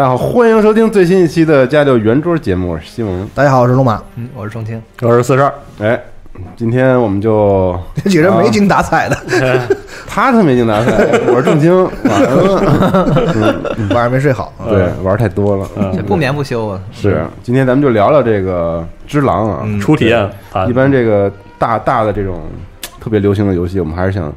大家好，欢迎收听最新一期的家教圆桌节目，我是西蒙。大家好，我是龙马。嗯，我是钟青。我是四十二，哎，今天我们就这几个人没精打采的，他他没精打采，我是正经，晚上了，晚上没睡好。对，玩太多了。这不眠不休啊！是，今天咱们就聊聊这个《只狼》啊。嗯初体验啊一般这个大大的这种特别流行的游戏，我们还是想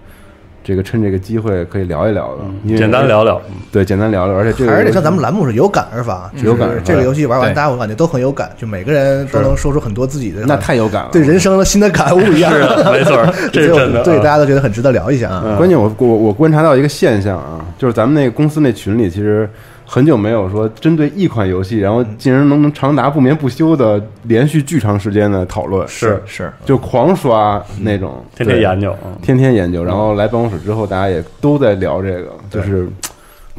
这个趁这个机会可以聊一聊的，因为简单聊聊，对，简单聊聊，而且这个还是得像咱们栏目是有感而发，有感而发这个游戏玩完，大家我感觉都很有感，就每个人都能说出很多自己的那太有感了。对人生的新的感悟一样。是的，没错，这是真的。对，大啊家都觉得很值得聊一下。啊关键我我我观察到一个现象啊，就是咱们那个公司那群里，其实很久没有说针对一款游戏，然后竟然能能长达不眠不休的连续巨长时间的讨论，是是，就狂刷那种，天天研究。啊，天天研究，然后来办公室之后，大家也都在聊这个，就是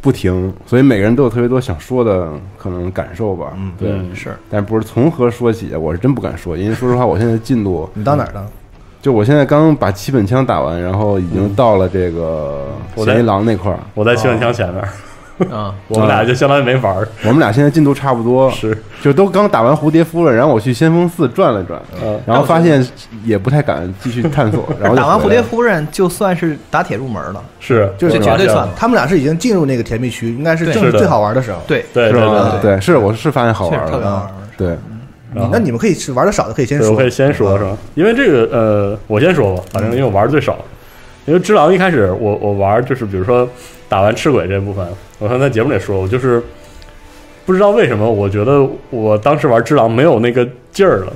不停，所以每个人都有特别多想说的可能感受吧，嗯对，嗯是。但不是从何说起，我是真不敢说，因为说实话，我现在进度你到哪儿了？就我现在刚把七本枪打完，然后已经到了这个嫌疑狼那块儿。我在七本枪前面，啊，我们俩就相当于没玩儿，我们俩现在进度差不多，是，就都刚打完蝴蝶夫人，然后我去先锋寺转了转，嗯，然后发现也不太敢继续探索，然后就打完蝴蝶夫人就算是打铁入门了。是，就是这绝对算他们俩是已经进入那个甜蜜区，应该是正是的最好玩的时候。对，对对？对对，是我是发现好玩了，确实特别好玩。对，你那你们可以是玩的少的可以先对，说。我可以先说，是吧？因为这个，呃，我先说吧，反正因为我玩的最少。因为《只狼》一开始我我玩就是比如说打完赤鬼这部分，我刚才节目里说，我就是不知道为什么，我觉得我当时玩《只狼》没有那个劲儿了，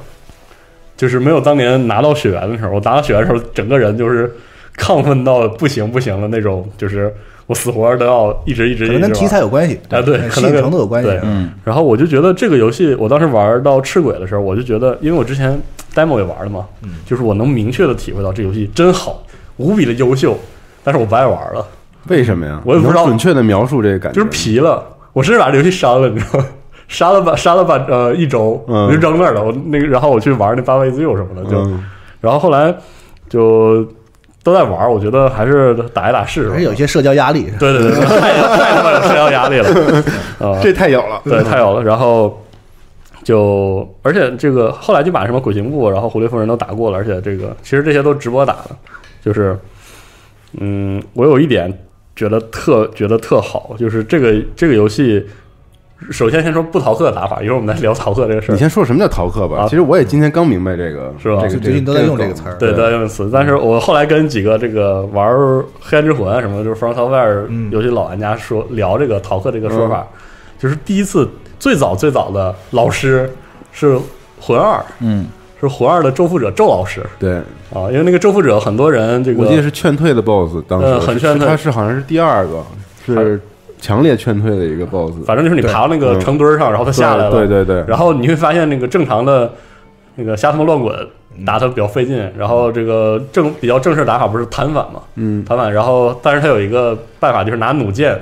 就是没有当年拿到血缘的时候，我拿到血缘的时候，整个人就是亢奋到不行不行的那种，就是我死活都要一直一直可能跟题材有关系，啊对可能程度有关系。对嗯然后我就觉得这个游戏，我当时玩到赤鬼的时候，我就觉得，因为我之前 demo 也玩了嘛，嗯就是我能明确的体会到这游戏真好，无比的优秀，但是我不爱玩了，为什么呀？我也不知道准确的描述这个感觉，就是皮了，我甚至把这游戏删了，你知道吗？删了吧，删了吧，呃，一周就扔那儿了。我那个，然后我去玩那八位自由什么的，就，嗯然后后来就都在玩，我觉得还是打一打试试吧。还是有一些社交压力。对对对，太太他妈有社交压力了 啊！这太有了，对，太有了。然后就，而且这个后来就把什么鬼行部，然后狐狸夫人都打过了，而且这个其实这些都直播打的，就是，嗯，我有一点觉得特觉得特好，就是这个这个游戏，首先先说不逃课的打法，一会儿我们再聊逃课这个事儿你。先说什么叫逃课吧。啊其实我也今天刚明白这个，是吧这个最近都在用这个词儿。对，都在用词，但是我后来跟几个这个玩《黑暗之魂》啊什么的，就是 From Software 嗯游戏老玩家说聊这个逃课这个说法，就是第一次最早最早的老师是魂二，嗯，是魂二的周复者周老师对，啊，因为那个周复者很多人这个我记得是劝退的 BOSS，当时呃很劝退他是好像是第二个，是强烈劝退的一个 BOSS。反正就是你爬到那个嗯城墩儿上，然后他下来了，对对对，然后你会发现那个正常的那个瞎他妈乱滚打他比较费劲，然后这个正比较正式打法不是弹反嘛，嗯，弹反，然后但是他有一个办法就是拿弩箭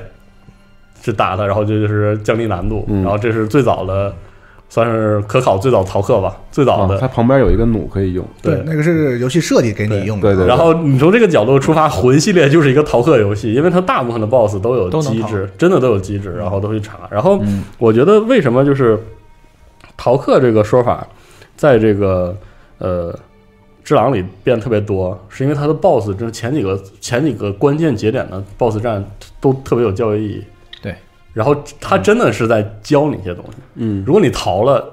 去打他，然后就就是降低难度，嗯。然后这是最早的算是可考最早逃课吧，最早的、啊它旁边有一个弩可以用。对那个是游戏设计给你用的。对对对然后你从这个角度出发，魂系列就是一个逃课游戏，因为它大部分的 BOSS 都有机制，真的都有机制，然后都去查。然后嗯我觉得为什么就是逃课这个说法，在这个呃《只狼》里变得特别多，是因为它的 BOSS 这前几个前几个关键节点的 BOSS 战都特别有教育意义。对，然后他真的是在教你一些东西。嗯，如果你逃了，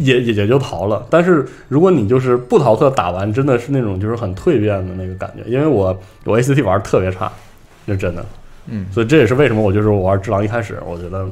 也也也就逃了。但是如果你就是不逃课打完，真的是那种就是很蜕变的那个感觉。因为我我 ACT 玩的特别差，是真的，嗯，所以这也是为什么我就是我玩《只狼》一开始我觉得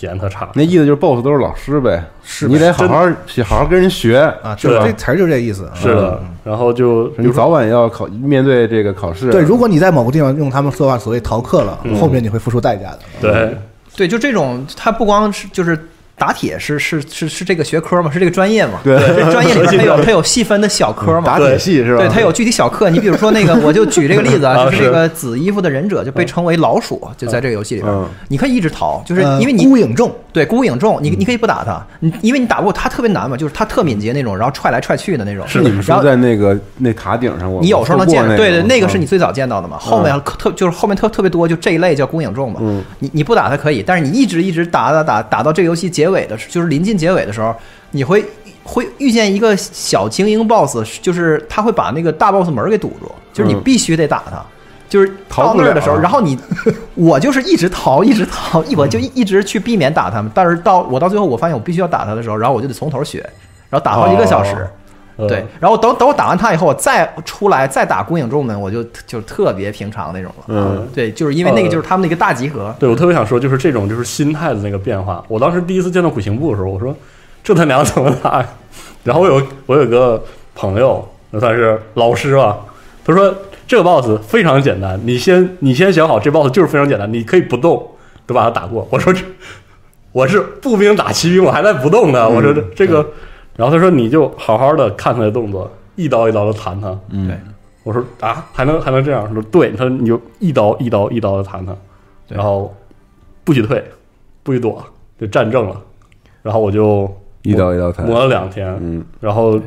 体验特差。那意思就是 BOSS 都是老师呗，是你得好好好好跟人学，啊，就是这词儿就这意思。是的，然后就你早晚要考面对这个考试。对，如果你在某个地方用他们说话所谓逃课了，嗯后面你会付出代价的。对对，就这种，他不光是就是打铁是是是是这个学科吗，是这个专业吗？对这专业里边它有 它有细分的小科嘛？打铁系是吧？对，它有具体小课。你比如说那个，我就举这个例子啊，啊就是这个紫衣服的忍者就被称为老鼠，就在这个游戏里边嗯，你可以一直逃，就是呃因为你孤影重，对孤影重，你你可以不打他，你因为你打不过他特别难嘛，就是他特敏捷那种，然后踹来踹去的那种。是你们说然后在那个那塔顶上，我你有时候能见，对对，那个是你嗯最早见到的嘛。后面特就是后面特特别多，就这一类叫孤影重嘛。嗯你你不打它可以，但是你一直一直打打打打到这个游戏结尾的时，就是临近结尾的时候，你会会遇见一个小精英 BOSS，就是他会把那个大 BOSS 门给堵住，就是你嗯必须得打他。就是到那儿的时候，啊然后你，我就是一直逃，一直逃，一我就一一直去避免打他们。但是到我到最后，我发现我必须要打他的时候，然后我就得从头学，然后打好几个小时。呃对，然后等等我打完他以后，我再出来再打孤影众们，我就就特别平常那种了。嗯，对，就是因为那个就是他们的一个大集合。对我特别想说，就是这种就是心态的那个变化。我当时第一次见到鬼行部的时候，我说这他娘怎么打呀？然后我有我有个朋友，那算是老师吧，他说这个 boss 非常简单，你先你先想好这 boss 就是非常简单，你可以不动就把它打过。我说这我是步兵打骑兵，我还在不动呢。我说这这个，然后他说你就好好的看他的动作，一刀一刀的弹他。嗯。对。我说啊，还能还能这样？他说对，他说你就一刀一刀一刀的弹他，然后不许退，不许躲，就站正了。然后我就一刀一刀弹，磨了两天，嗯。然后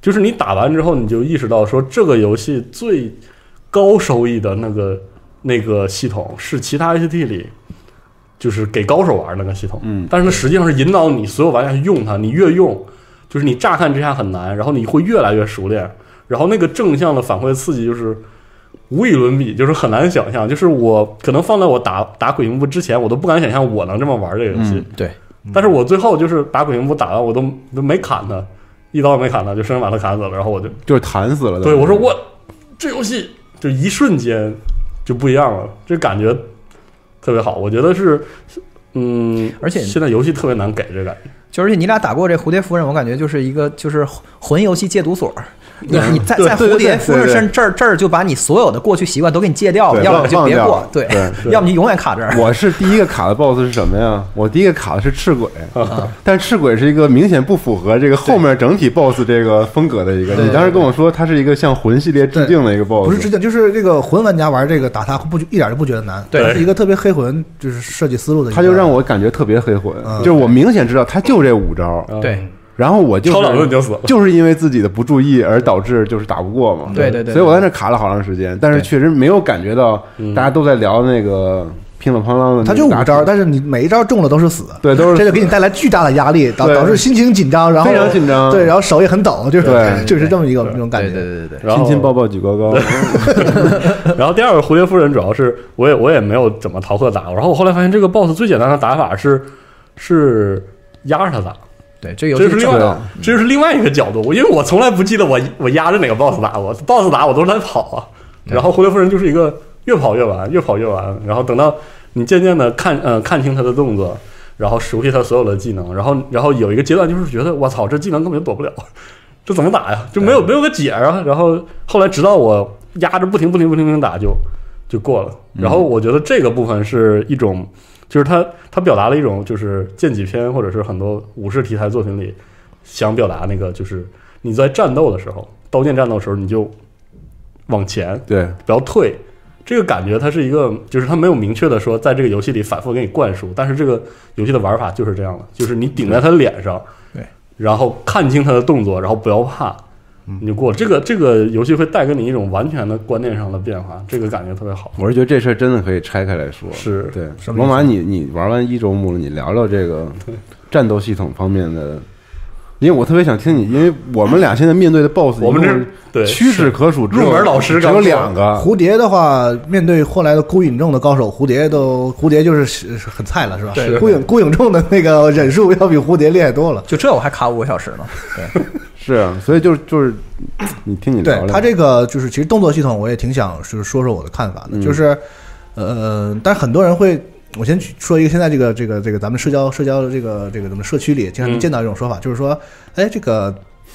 就是你打完之后，你就意识到说这个游戏最高收益的那个那个系统是其他 ACT 里就是给高手玩那个系统，嗯。但是它实际上是引导你所有玩家去用它，你越用，就是你乍看之下很难，然后你会越来越熟练，然后那个正向的反馈刺激就是无与伦比，就是很难想象。就是我可能放在我打打鬼影部之前，我都不敢想象我能这么玩这个游戏。嗯对，但是我最后就是打鬼影部打完，我都都没砍他，一刀也没砍他，就生生把他砍死了。然后我就就是弹死了。对我说我这游戏就一瞬间就不一样了，这感觉特别好。我觉得是，嗯，而且现在游戏特别难给这感觉。就而且你俩打过这蝴蝶夫人，我感觉就是一个就是魂游戏戒毒所。你你在在蝴蝶夫人身这儿这儿就把你所有的过去习惯都给你戒掉了，要么你就别过对对，要么你永远卡这儿。我是第一个卡的 BOSS 是什么呀？我第一个卡的是赤鬼，啊 但赤鬼是一个明显不符合这个后面整体 BOSS 这个风格的一个。你当时跟我说它是一个向魂系列致敬的一个 BOSS，不是致敬，就是这个魂玩家玩这个打他不一点都不觉得难，对是一个特别黑魂就是设计思路的他就让我感觉特别黑魂，嗯就是我明显知道他就这五招，嗯对，然后我就超导论就是死了。就是因为自己的不注意而导致就是打不过嘛。对对对，所以我在那卡了好长时间，但是确实没有感觉到嗯。大家都在聊那个乒了乓啷的他就五招，但是你每一招中了都是死，对都是这就给你带来巨大的压力，导导致心情紧张，然后非常紧张。对，然后手也很抖，就是对。就是这么一个那种感觉。对对对对，亲亲抱抱举高高，然后第二个蝴蝶夫人主要是我也我也没有怎么逃课打过，然后我后来发现这个 BOSS 最简单的打法是是压着他打，对，这游这是另外。这是另外一个角度，我因为我从来不记得我我压着哪个 BOSS 打我，BOSS 打我都是在跑啊，然后蝴蝶夫人就是一个越跑越完，越跑越完，然后等到你渐渐的看呃看清他的动作，然后熟悉他所有的技能，然后然后有一个阶段就是觉得我操这技能根本就躲不了，这怎么打呀？就没有没有个解啊。然后后来直到我压着不停不停不停不停打就就过了。然后我觉得这个部分是一种，就是他他表达了一种就是剑戟片或者是很多武士题材作品里想表达那个，就是你在战斗的时候，刀剑战斗的时候你就往前，对，不要退。这个感觉它是一个，就是它没有明确的说在这个游戏里反复给你灌输，但是这个游戏的玩法就是这样的，就是你顶在他脸上，对，然后看清他的动作，然后不要怕，你就过了。这个这个游戏会带给你一种完全的观念上的变化，这个感觉特别好。我是觉得这事儿真的可以拆开来说。是对，罗马你，你玩完一周目了，你聊聊这个战斗系统方面的，因为我特别想听你，因为我们俩现在面对的 BOSS，我们这对屈指可数，入门老师只有两个，蝴蝶的话，面对后来的孤影众的高手，蝴蝶都蝴蝶就是很菜了，是吧？对孤影孤影众的那个忍术要比蝴蝶厉害多了。就这我还卡五个小时呢。对，是啊，所以就是就是 你听你聊聊，对他这个就是其实动作系统，我也挺想就是说说我的看法的，嗯。就是呃，但是很多人会，我先说一个现在这个这个这个咱们社交社交的这个这个咱们社区里经常见到一种说法，就是说，哎，这个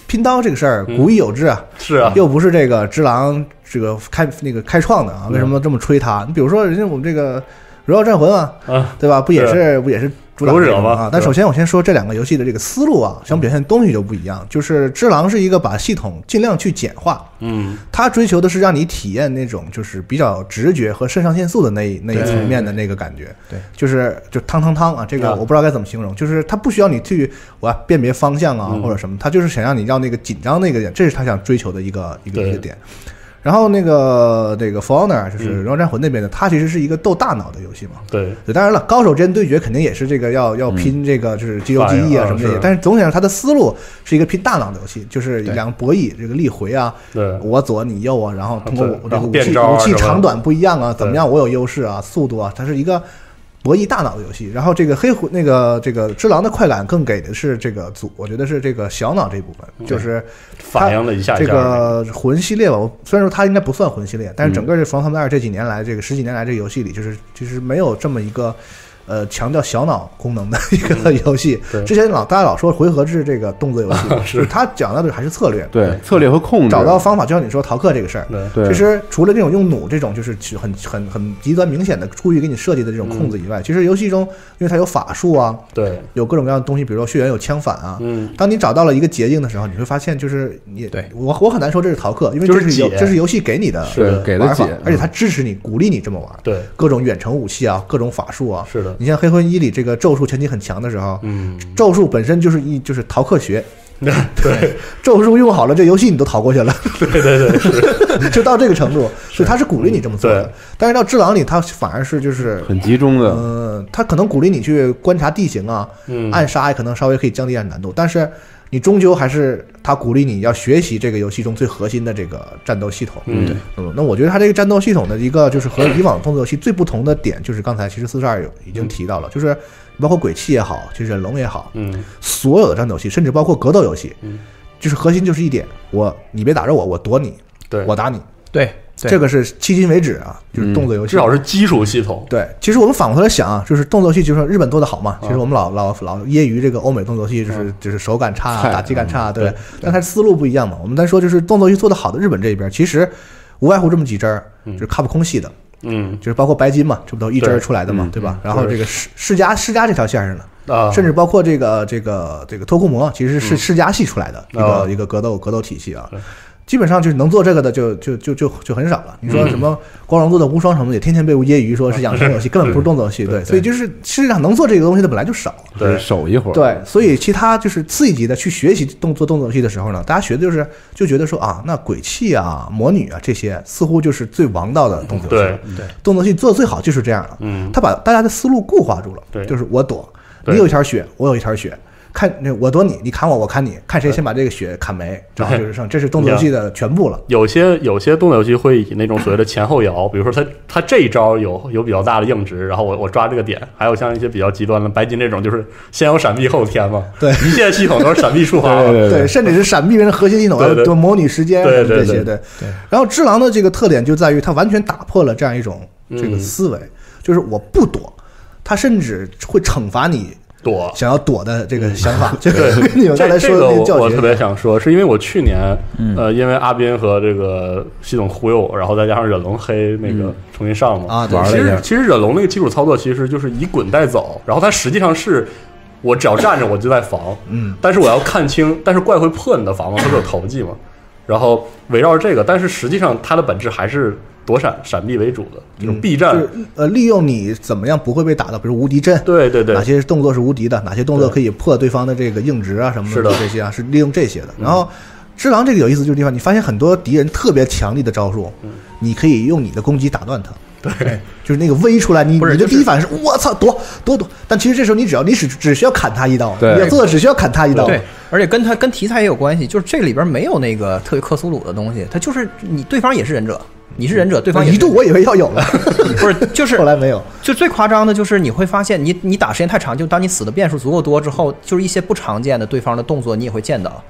拼刀这个事儿嗯古已有之啊，是啊，又不是这个只狼这个开那个开创的啊，嗯为什么这么吹他？你比如说人家我们这个《荣耀战魂》啊，啊，对吧？不也是不也是主打夺者嘛啊。但首先我先说这两个游戏的这个思路啊，想表现的东西就不一样。就是《只狼》是一个把系统尽量去简化，嗯，它追求的是让你体验那种就是比较直觉和肾上腺素的那一那一层面的那个感觉。对，就是就汤汤汤啊，这个啊我不知道该怎么形容，就是它不需要你去我要辨别方向啊嗯或者什么，它就是想让你让那个紧张那个点，这是他想追求的一个一个一个点。然后那个那个 For Honor 就是《嗯荣耀战魂》那边的，它其实是一个斗大脑的游戏嘛。对，当然了，高手之间对决肯定也是这个要要拼这个就是肌肉记忆啊什么这些，但是总体上它的思路是一个拼大脑的游戏，就是两个博弈，这个力回啊，对。我左你右啊，然后通过我这个武器武器长短不一样啊，怎么样我有优势啊，速度啊，它是一个博弈大脑的游戏。然后这个黑魂那个这个只狼的快感更给的是这个组，我觉得是这个小脑这部分，就是反映了一下这个魂系列吧，我虽然说它应该不算魂系列，但是整个嗯这《防他们二》这几年来，这个十几年来这个游戏里，就是就是没有这么一个。呃，强调小脑功能的一个游戏。嗯。之前老大家老说回合制这个动作游戏，就是它讲到的还是策略，对策略和控制，找到方法，就像你说逃课这个事儿。对。对其实除了这种用弩这种就是很很很极端明显的故意给你设计的这种控制以外，其实游戏中因为它有法术啊，对，有各种各样的东西，比如说血缘有枪反啊，嗯，当你找到了一个捷径的时候，你会发现，就是你对。我我很难说这是逃课，因为就是这是游这是游戏给你的是给的玩法解，而且它支持你、鼓励你这么玩。对，各种远程武器啊，各种法术啊。是的，你像《黑魂一》里这个咒术前期很强的时候，嗯，咒术本身就是一就是逃课学，对，咒术用好了，这游戏你都逃过去了，对对对，是，就到这个程度，所以他是鼓励你这么做的。但是到《智狼》里，他反而是就是。很集中的，嗯，他可能鼓励你去观察地形啊，嗯，暗杀也可能稍微可以降低点难度，但是你终究还是他鼓励你要学习这个游戏中最核心的这个战斗系统。嗯。对。嗯，那我觉得他这个战斗系统的一个就是和以往动作游戏最不同的点，就是刚才其实四十二有已经提到了，就是包括鬼泣也好，就是忍龙也好，嗯，所有的战斗游戏，甚至包括格斗游戏，嗯。就是核心就是一点，我你别打着我，我躲你，对，我打你，对这个是迄今为止啊，就是动作游戏。至少是基础系统，对，其实我们反过头来想啊，就是动作戏，就是日本做的好嘛。其实我们老老老揶揄这个欧美动作戏，就是就是手感差啊，打击感差啊，对对。但它思路不一样嘛。我们单说就是动作戏做的好的日本这边，其实无外乎这么几支儿，就是卡普空系的，嗯。就是包括白金嘛，这不都一支儿出来的嘛嗯，对吧？然后这个世世嘉世嘉这条线上的，啊，甚至包括这个这个这个托库摩，其实是世家系出来的一哦个一个格斗格斗体系啊。对。基本上就是能做这个的就就就就就很少了。你说嗯什么光荣做的无双什么的，也天天被揶揄说是养生游戏，根本不是动作游戏。对，所以就是世界上能做这个东西的本来就少。对手一会儿，对，所以其他就是次一级的去学习动作动作游戏的时候呢，大家学的就是就觉得说啊，那鬼泣啊、魔女啊这些似乎就是最王道的动作游戏对。对动作游戏做的最好就是这样了。嗯，他把大家的思路固化住了，对就是我躲，你有一条血，我有一条血，看那我躲你，你砍我，我砍你，看谁先把这个血砍没，然后就是剩，这是动作游戏的全部了。有些有些动作游戏会以那种所谓的前后摇，比如说他他这一招有有比较大的硬直，然后我我抓这个点，还有像一些比较极端的白金这种，就是先有闪避后天嘛，对一切系统都是闪避触发嘛，对对，甚至是闪避人的核心系统，对对。要模拟时间这些，对。对。然后只狼的这个特点就在于它完全打破了这样一种这个嗯。思维，就是我不躲，他甚至会惩罚你躲。想要躲的这个想法。这对。个跟你们说的个那个教学我我特别想说，是因为我去年，呃，因为阿斌和这个系统忽悠我，然后再加上忍龙黑那个重新上嘛，啊，对。其玩了一下。实其实忍龙那个基础操作其实就是以滚带走，然后它实际上是我只要站着我就在防，嗯，但是我要看清，但是怪会破你的防嘛，它是有投技嘛，然后围绕着这个，但是实际上它的本质还是躲闪闪避为主的这种避战，就是呃，利用你怎么样不会被打到，比如无敌阵，对对对哪，些动作是无敌的，哪些动作可以破对方的这个硬直啊什么是的这些啊，是利用这些的。然后，只狼这个有意思就是地方，你发现很多敌人特别强力的招数，你可以用你的攻击打断他。对，就是那个威出来，你你就第一反应是我操躲躲躲，但其实这时候你只要你只只需要砍他一刀，对你要做的只需要砍他一刀。对，而且跟他跟题材也有关系，就是这里边没有那个特别克苏鲁的东西，他就是你对方也是忍者，你是忍者，对方一度我以为要有了，不是就是 后来没有。就最夸张的就是你会发现你，你打时间太长，就当你死的变数足够多之后，就是一些不常见的对方的动作你也会见到。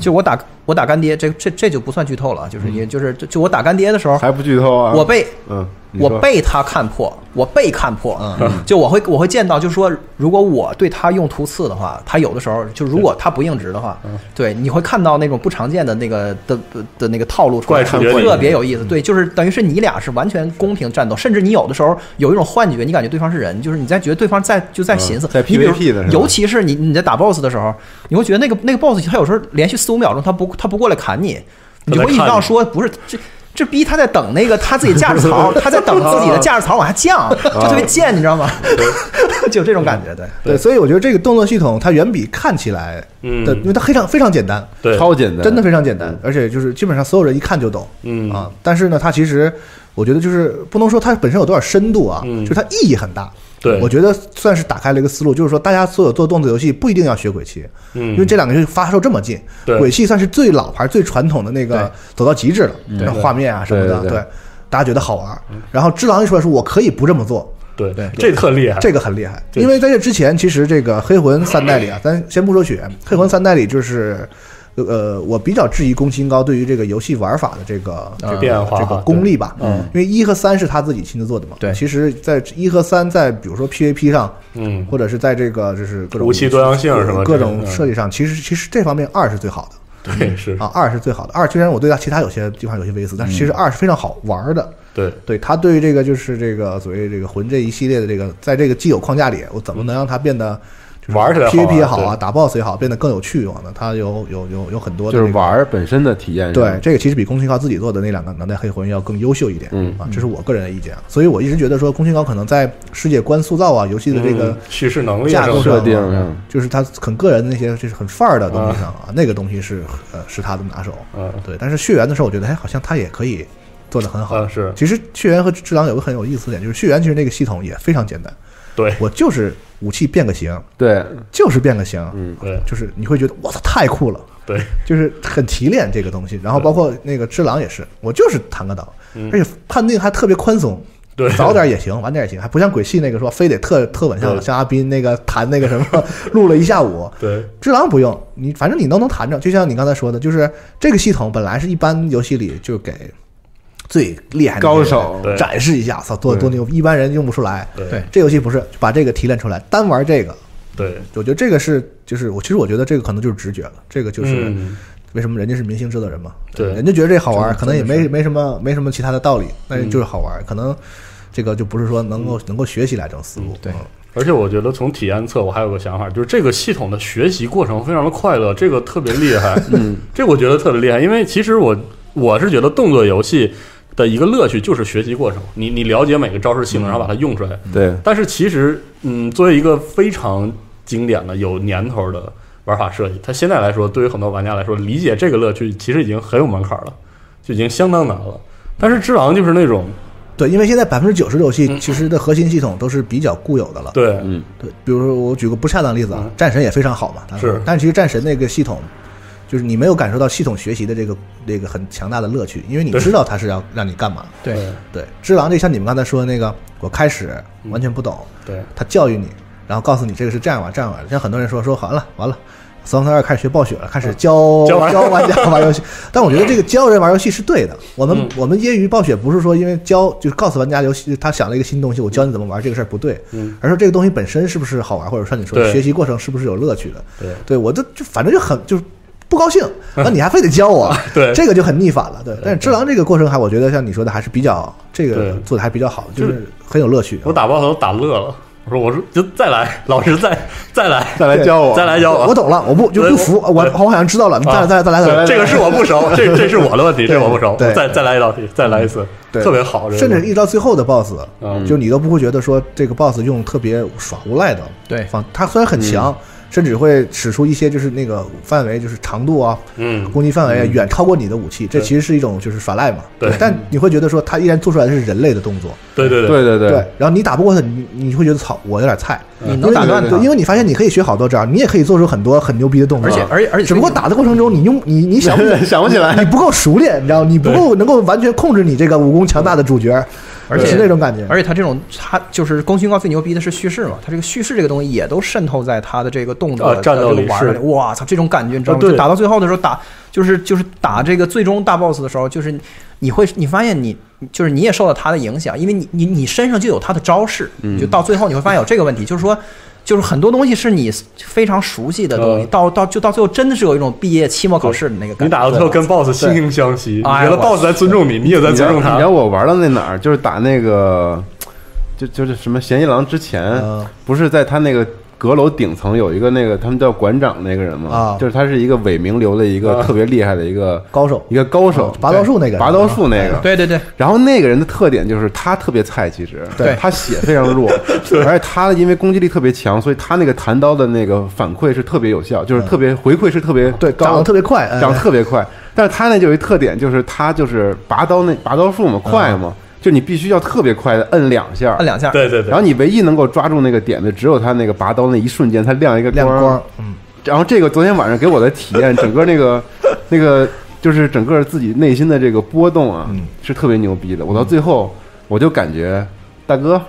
就我打我打干爹，这这这就不算剧透了，就是也就是就就我打干爹的时候，还不剧透啊？我被嗯，我被他看破，我被看破，就我会我会见到，就是说，如果我对他用突刺的话，他有的时候就如果他不硬直的话，对，你会看到那种不常见的那个的的的那个套路出来，特别有意思。对，就是等于是你俩是完全公平战斗，甚至你有的时候有一种幻觉，你感觉对方是人，就是你在觉得对方在就在寻思，在你比如 PVP 的尤其是你你在打 BOSS 的时候，你会觉得那个那个 BOSS 他有时候连续四五秒钟他不他不过来砍你，你就会一直要说不是这。这逼他在等那个他自己驾驶槽，他在等自己的驾驶槽往下降，就特别贱，你知道吗？就有这种感觉，对。对，所以我觉得这个动作系统它远比看起来嗯的，因为它非常非常简单，对，超简单，真的非常简单，而且就是基本上所有人一看就懂，嗯啊。但是呢，它其实我觉得就是不能说它本身有多少深度啊，嗯就是它意义很大。对。我觉得算是打开了一个思路，就是说大家所有做动作游戏不一定要学鬼泣，嗯。因为这两个游戏发售这么近，对。鬼泣算是最老牌、最传统的那个走到极致了，那画面啊什么的，对大家觉得好玩。然后只狼一出来说，我可以不这么做，对对这特厉害，这个很厉害，因为在这之前，其实这个黑魂三代里啊，咱先不说血，黑魂三代里就是。呃，我比较质疑宫崎英高对于这个游戏玩法的这个这个变化这个功力吧，嗯，因为一和三是他自己亲自做的嘛，对。其实，在一和三在比如说 PVP 上，嗯，或者是在这个就是各种武器多样性什么各种设计上，其实其实这方面二是最好的。对是，啊，二是最好的。二虽然我对他其他有些地方有些微词，但是其实二是非常好玩的。对。对它对于这个就是这个所谓这个魂这一系列的这个，在这个既有框架里，我怎么能让它变得就是玩起来 PVP 也好啊，打 BOSS 也好，变得更有趣啊？呢？它有有有有很多的就是玩儿本身的体验。对，，这个其实比宫崎高自己做的那两个南代黑魂要更优秀一点，嗯啊，这是我个人的意见啊。所以我一直觉得说，宫崎高可能在世界观塑造啊，游戏的这个嗯叙事能力架构设定就是他很个人的那些就是很范儿的东西上啊，那个东西是呃是他的拿手。嗯对，但是血缘的时候，我觉得哎，好像他也可以做的很好。啊是其实血缘和智狼有个很有意思的点，就是血缘其实那个系统也非常简单，对。我就是武器变个形，对，就是变个形，嗯，对。就是你会觉得我操太酷了。对。就是很提炼这个东西，然后包括那个只狼也是，我就是弹个岛，嗯。而且判定还特别宽松，对。早点也行，晚点也行，还不像鬼泣那个说非得特特稳，像对。像阿斌那个弹那个什么 录了一下午，对。只狼不用，你反正你都能弹着，就像你刚才说的，就是这个系统本来是一般游戏里就给最厉害的高手对。展示一下，操多多牛，一般人用不出来。对。对这游戏不是把这个提炼出来，单玩这个，对，我觉得这个是就是我其实我觉得这个可能就是直觉了，这个就是。嗯。为什么人家是明星制作人嘛？对。人家觉得这好玩，可能也没没什么没什么其他的道理，但是就是好玩，可能这个就不是说能够能够学习来这种思路。对。嗯。而且我觉得从体验侧，我还有个想法，就是这个系统的学习过程非常的快乐，这个特别厉害。嗯，这我觉得特别厉害，因为其实我我是觉得动作游戏的一个乐趣就是学习过程，你你了解每个招式性能，然后把它用出来。对，但是其实，嗯，作为一个非常经典的有年头的玩法设计，它现在来说，对于很多玩家来说，理解这个乐趣其实已经很有门槛了，就已经相当难了。但是《只狼》就是那种对，因为现在百分之九十的游嗯。戏其实的核心系统都是比较固有的了。对，嗯，对，比如说我举个不恰当例子啊嗯，战神也非常好嘛，它是。但其实战神那个系统，就是你没有感受到系统学习的这个这个很强大的乐趣，因为你知道它是要让你干嘛。对，对，只狼就像你们刚才说的那个，我开始完全不懂，对，他教育你，然后告诉你这个是这样玩，这样玩。像很多人说说完了完了，死亡三二开始学暴雪了，开始教教玩。家玩游戏。但我觉得这个教人玩游戏是对的。我们、嗯。我们业余暴雪不是说因为教就是告诉玩家游戏，他想了一个新东西，我教你怎么玩这个事儿不对，嗯。而是这个东西本身是不是好玩，或者像你说的学习过程是不是有乐趣的。对，对我就就反正就很就是。不高兴，那你还非得教我，对这个就很逆反了。对，但是只狼这个过程还，我觉得像你说的，还是比较这个做的还比较好，就就是是很有乐趣。我打 BOSS 都打乐了。我说，我说就再来，老师再再来，再来教我，再来教我。我懂了，我不就不服，我我好像知道了，你再来啊再来再来再来，这个是我不熟，这这是我的问题，这我不熟。对再再来一道题，再来一次，对特别好。甚至一直到最后的 BOSS，嗯就你都不会觉得说这个 BOSS 用特别耍无赖的对方，他虽然很强，甚至会使出一些就是那个范围就是长度啊，嗯，攻击范围啊远超过你的武器，这其实是一种就是耍赖嘛。对。但你会觉得说他依然做出来的是人类的动作，对对对。对对，然后你打不过他，你你会觉得操，我有点菜。你能打断因为你发现你可以学好多招，你也可以做出很多很牛逼的动作，而且而且而且只不过打的过程中，你用你你想不 想不起来。你不够熟练，你知道，你不够能够完全控制你这个武功强大的主角，而且是那种感觉。而且他这种，他就是宫崎英高最牛逼的是叙事嘛，他这个叙事这个东西也都渗透在他的这个动作啊战斗里这个玩儿是哇操，这种感觉你知道吗？打到最后的时候打，就是就是打这个最终大 boss 的时候，就是你会你发现你就是你也受到他的影响，因为你你你身上就有他的招式，就到最后你会发现有这个问题，就是说。就是很多东西是你非常熟悉的东西，嗯到到就到最后真的是有一种毕业期末考试的那个感觉。你打到最后跟 BOSS 惺惺相惜，你觉得 BOSS 在尊重你，你也在尊重他你知道。我玩到那哪儿？就是打那个，就就是什么嫌疑狼之前，嗯不是在他那个阁楼顶层有一个那个他们叫馆长那个人嘛？啊。就是他是一个伪名流的一个啊。特别厉害的一个高手。一个高手啊，拔刀术那个拔刀术那个。对对对，然后那个人的特点就是他特别菜，其实。对。他血非常弱，而且他因为攻击力特别强，所以他那个弹刀的那个反馈是特别有效，就是特别回馈是特别对，长得特别快，哎。长得特别快。但是他那就有一特点，就是他就是拔刀那拔刀术嘛，快嘛，就你必须要特别快的摁两下，摁两下，对对对。然后，你唯一能够抓住那个点的，只有他那个拔刀那一瞬间，他亮一个亮光，嗯，然后这个昨天晚上给我的体验，整个那个 那个就是整个自己内心的这个波动啊，嗯。是特别牛逼的。我到最后我就感觉，大哥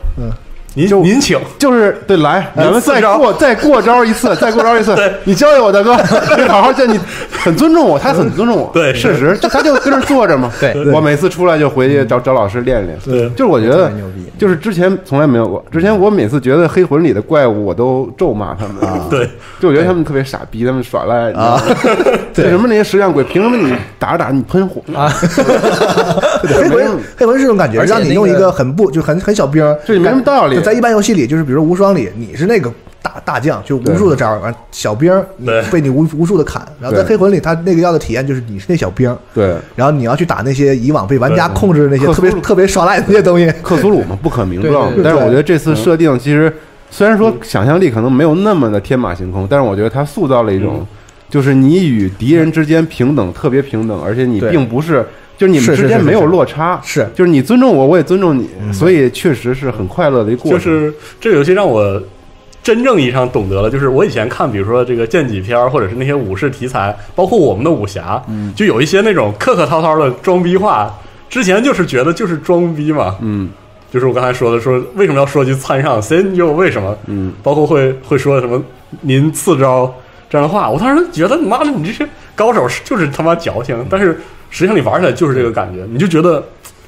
您就您请，就是对来，咱们再过再过招一次，再过招一次，你教教我大哥，你好好教你，很尊重我，他很尊重我，对事实就他就跟那坐着嘛。对我每次出来就回去找找老师练练。对就是我觉得牛逼就是之前从来没有过，之前我每次觉得黑魂里的怪物，我都咒骂他们。对，就我觉得他们特别傻逼，他们耍赖啊！对什么那些石像鬼，凭什么你打着打着你喷火啊？黑魂黑魂是这种感觉，让你用一那个个很不就很很小兵儿，这也没什么道理就在一般游戏里，就是比如说无双里，你是那个大大将，就无数的招儿，完小兵被你无无数的砍。然后在黑魂里，他那个要的体验就是你是那小兵儿，对，然后你要去打那些以往被玩家控制的那些特别特别耍赖的那些东西。克苏鲁嘛，不可名状。但是我觉得这次设定其实虽然说想象力可能没有那么的天马行空，但是我觉得它塑造了一种，就是你与敌人之间平等，特别平等，而且你并不是。就是你们之间没有是。是是落差，是。就是你尊重我，我也尊重你，所以确实是很快乐的一个过程。就是这个游戏让我真正意义上懂得了，就是我以前看，比如说这个剑戟片儿，或者是那些武士题材，包括我们的武侠，就有一些那种客客套套的装逼话，之前就是觉得就是装逼嘛，嗯。就是我刚才说的，说为什么要说句参上，sen 又为什么？嗯，包括会会说什么您次招这样的话，我当时觉得妈的，你这些高手是就是他妈矫情，但是实际上你玩起来就是这个感觉，你就觉得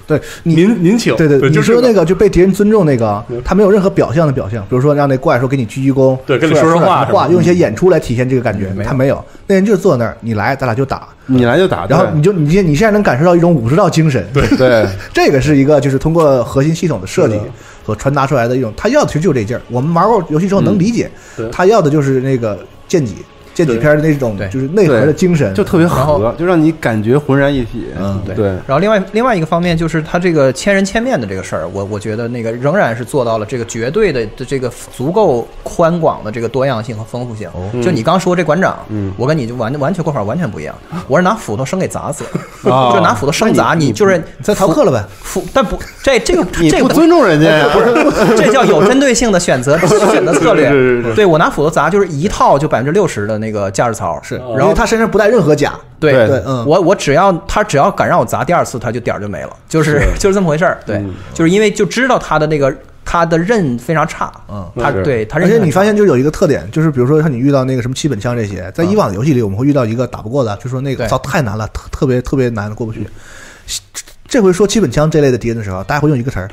对您您请，对对，你就是说那个就被敌人尊重那个嗯，他没有任何表象的表象，比如说让那怪说给你鞠鞠躬，对跟你说说说话点话，用一些演出来体现这个感觉，他没有，那人就是坐在那儿，你来咱俩就打，你来就打，然后你就你现你现在能感受到一种武士道精神，对，对 这个是一个就是通过核心系统的设计所传达出来的一种，他要的其实就是这劲儿。我们玩过游戏之后能理解。他要的就是那个剑戟剑戟片的那种对就是内核的精神，就特别然后合，就让你感觉浑然一体。嗯对对，然后另外另外一个方面就是他这个千人千面的这个事儿，我我觉得那个仍然是做到了这个绝对的的这个足够宽广的这个多样性和丰富性。就你刚说这馆长，嗯我跟你就完完全过法完全不一样。我是拿斧头生给砸死的，哦 就拿斧头生砸你，就是在逃课了呗。斧，但不这这个 你这个不尊重人家呀？不是，这叫有针对性的选择 选择策略。对我拿斧头砸就是一套就百分之六十的那个驾驶槽，是，然后他身上不带任何甲，对。对对嗯。我我只要他只要敢让我砸第二次，他就点儿就没了，就是 就是这么回事儿。对，就是因为就知道他的那个他的刃非常差，嗯。是。他对他而且你发现就有一个特点，就是比如说像你遇到那个什么七本枪这些，在以往的游戏里我们会遇到一个打不过的，就说那个对。操太难了，特特别特别难过不去。这回说七本枪这类的敌人的时候，大家会用一个词儿，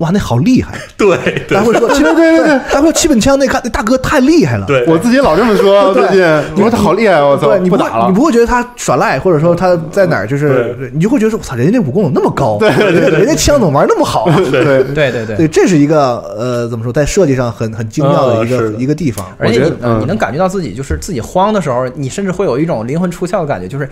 哇，那好厉害！对对大家会说对对对，大家会说 七本枪那看那大哥太厉害了。对，我自己老这么说，最近我说他好厉害，我操对，，你不打了你。不会觉得他耍赖，或者说他在哪儿就是，你就会觉得说，我操，人家那武功怎么那么高？对对对人家枪怎么玩那么好？对，对对对对，这是一个呃，怎么说，在设计上很很精妙的一个一个地方。而且你能感觉到自己就是自己慌的时候，你甚至会有一种灵魂出窍的感觉，就是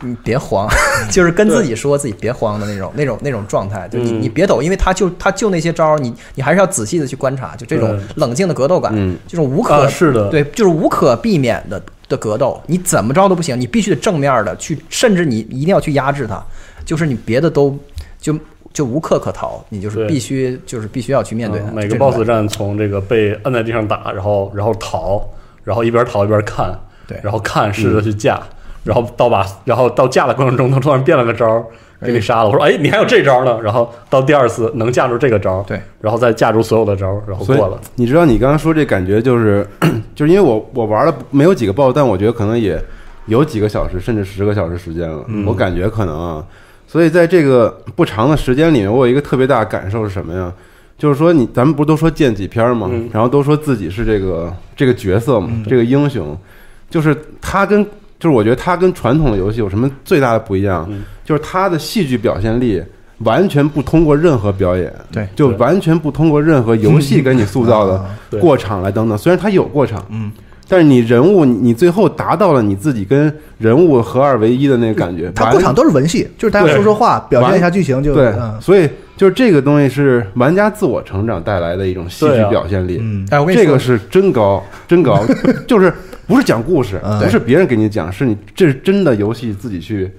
你别慌，就是跟自己说自己别慌的那种那种那种状态，就你嗯。你别抖，因为他就他就那些招儿，你你还是要仔细的去观察，就这种冷静的格斗感嗯，这种无可啊是的。对，就是无可避免的的格斗，你怎么着都不行，你必须得正面的去，甚至你一定要去压制他，就是你别的都就就无可可逃，你就是必须就是必须要去面对它。嗯每个 BOSS 战从这个被摁在地上打，然后然后逃，然后一边逃一边看，对。然后看试着去架，然后到把然后到架的过程中，他突然变了个招儿给你杀了。我说哎，你还有这招呢？然后到第二次能架住这个招儿，对，然后再架住所有的招儿，然后过了。你知道你刚刚说这感觉就是，就是因为我我玩了没有几个 BOSS，但我觉得可能也有几个小时甚至十个小时时间了，嗯我感觉可能啊。所以在这个不长的时间里面，我有一个特别大的感受是什么呀？就是说你咱们不是都说见几篇嘛，嗯然后都说自己是这个这个角色嘛，这个英雄，就是他跟就是我觉得它跟传统的游戏有什么最大的不一样？嗯就是它的戏剧表现力完全不通过任何表演，对就完全不通过任何游戏给你塑造的 过场来等等。虽然它有过场，嗯，但是你人物你你最后达到了你自己跟人物合二为一的那个感觉，它过场都是文戏，就是大家说说话，表现一下剧情就对嗯，所以就是这个东西是玩家自我成长带来的一种戏剧表现力。嗯哎，我跟你说，这个是真高，真高，就是不是讲故事，嗯。不是别人给你讲，是你这是真的游戏自己去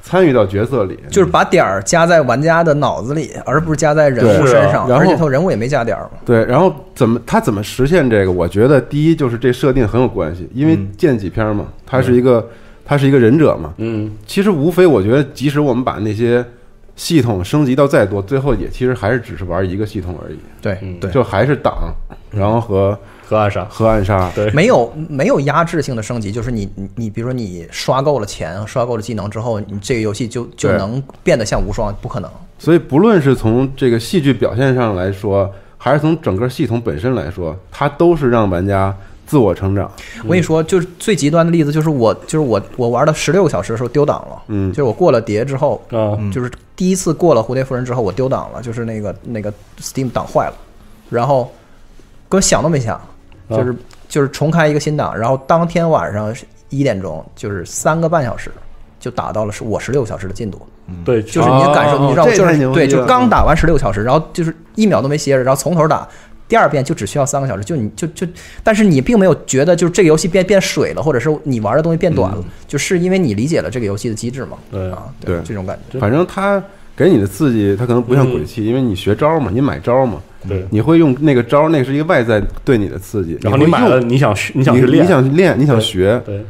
参与到角色里，就是把点儿加在玩家的脑子里，而不是加在人物身上，然后而且他人物也没加点儿嘛。对，然后怎么他怎么实现这个？我觉得第一就是这设定很有关系，因为剑戟篇嘛，他是一个他是一个忍者嘛，嗯，其实无非我觉得，即使我们把那些系统升级到再多，最后也其实还是只是玩一个系统而已，对嗯。对。就还是挡，然后和和暗杀，和暗杀，对，没有没有压制性的升级，就是你你你，比如说你刷够了钱，刷够了技能之后，你这个游戏就就能变得像无双，不可能。所以不论是从这个戏剧表现上来说，还是从整个系统本身来说，它都是让玩家自我成长。我跟你说，就是最极端的例子，就是我就是我我玩了十六个小时的时候丢档了，嗯就是我过了碟之后，啊，就是第一次过了蝴蝶夫人之后，我丢档了，就是那个那个 Steam 档坏了，然后根本想都没想，啊就是、就是重开一个新档，然后当天晚上一点钟，就是三个半小时就打到了是我十六小时的进度，对，就是你的感受，哦你知道，就是对，就刚打完十六小时，然后就是一秒都没歇着，然后从头打。第二遍就只需要三个小时，就你就就，但是你并没有觉得就是这个游戏变变水了，或者是你玩的东西变短了，就是因为你理解了这个游戏的机制嘛。对啊，对这种感觉。反正它给你的刺激，它可能不像嗯鬼泣，因为你学招嘛，你买招嘛，对，你会用那个招，那个是一个外在对你的刺激，然后你买了，你想学，你你想去练，你想练，你想学，对，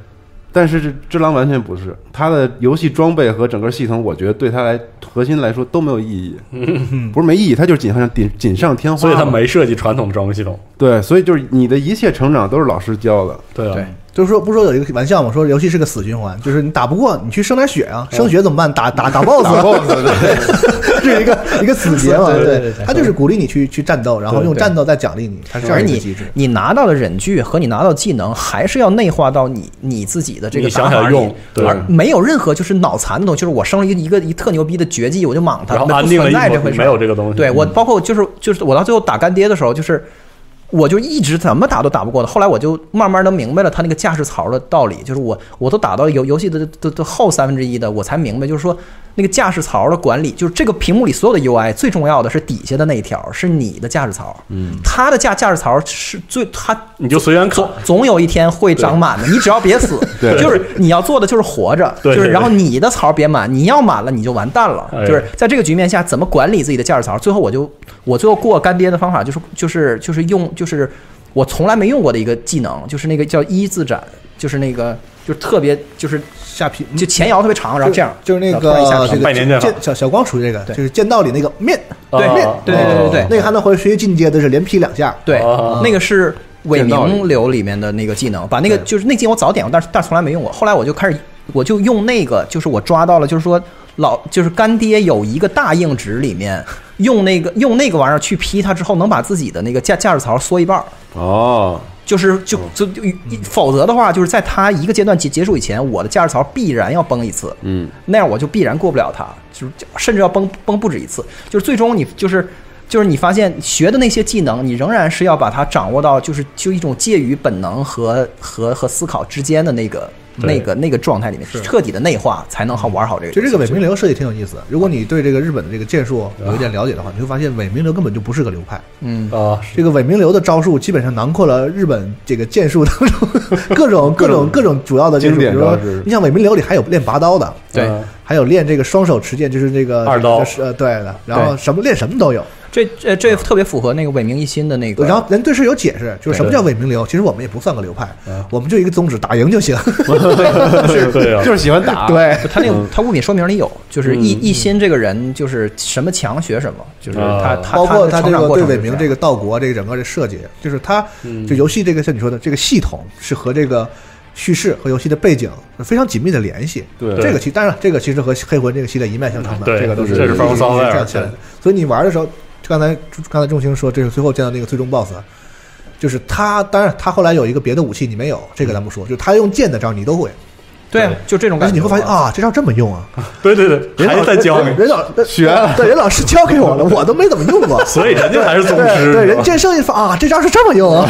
但是这只狼完全不是，它的游戏装备和整个系统，我觉得对它来核心来说都没有意义，不是没意义，它就是锦上锦锦上添花，所以他没设计传统的装备系统，对，所以就是你的一切成长都是老师教的，对啊，对就是说，不是说有一个玩笑嘛，说游戏是个死循环，就是你打不过，你去升点血啊，升血怎么办？打打打 BOSS，打 BOSS 对。这是一个一个死结嘛，对对对对。他就是鼓励你去去战斗，然后用战斗再奖励你，它是这而你样一个机制。你拿到的忍具和你拿到的技能，还是要内化到你你自己的这个你想法里想用对。而没有任何就是脑残的东西。就是我生了一个一个一特牛逼的绝技，我就莽他，那不然后安定了存在这回事没有这个东西，对我包括就是就是我到最后打干爹的时候，就是我就一直怎么打都打不过的。后来我就慢慢的明白了他那个架势槽的道理，就是我我都打到游游戏的的的后三分之一的，我才明白，就是说那个驾驶槽的管理，就是这个屏幕里所有的 UI 最重要的是底下的那一条，是你的驾驶槽。嗯，它的驾驾驶槽是最它你就随缘砍总，总有一天会长满的，你只要别死，对就是你要做的就是活着，对对就是然后你的槽别满，你要满了你就完蛋了，哎就是在这个局面下怎么管理自己的驾驶槽。最后我就我最后过干爹的方法就是就是就是用就是我从来没用过的一个技能，就是那个叫一字斩，就是那个就是特别就是下劈就前摇特别长，然后这样就是那然后突然一下这个拜年剑小小光属于这个，对。就是剑道里那个面对啊面，对对对对对。那个还能回学习进阶的是连劈两下，对哦，那个是伪名流里面的那个技能，把那个就是那技能我早点过，但是但是从来没用过。后来我就开始，我就用那个，就是我抓到了，就是说老就是干爹有一个大硬直里面用那个用那个玩意儿去劈它之后，能把自己的那个架架势槽缩一半儿。哦，就是就就就否则的话，就是在它一个阶段结结束以前，我的驾驶槽必然要崩一次，嗯，那样我就必然过不了它，就是甚至要崩崩不止一次。就是最终你就是就是你发现学的那些技能，你仍然是要把它掌握到就是就一种介于本能和和和思考之间的那个对那个那个状态里面，彻底的内化才能好玩好这个游戏。就这个伪名流设计挺有意思的。如果你对这个日本的这个剑术有一点了解的话，你会发现伪名流根本就不是个流派。嗯，啊，这个伪名流的招数基本上囊括了日本这个剑术当中 各种各种各种主要的剑术，经比如说典招式你像伪名流里还有练拔刀的，对啊还有练这个双手持剑，就是这个二刀就是呃对的，然后什么练什么都有。这这这特别符合那个伪名一心的那个。然后人对事有解释，就是什么叫伪名流？其实我们也不算个流派，我们就一个宗旨，打赢就行。就是喜欢打，对，他那个他物品说明里有，就是一一心这个人就是什么强学什么，就是他啊他包括他这个对伪名这个道国这个整个的设计，就是他嗯就游戏这个像你说的这个系统是和这个叙事和游戏的背景非常紧密的联系。对这个其当然这个其实和黑魂这个系列一脉相承的，对这个都是这是样起来的。所以你玩的时候，刚才刚才仲兴说这是最后见到那个最终 BOSS。就是他，当然他后来有一个别的武器，你没有，这个咱不说。就是他用剑的招你都会，对，就这种感觉。你会发现啊，这招这么用啊，对 对对，还人老在教你，人老学了对，人老师教给我了，我都没怎么用过。所以人家还是宗师，对对，人是吧见胜一发啊，这招是这么用啊，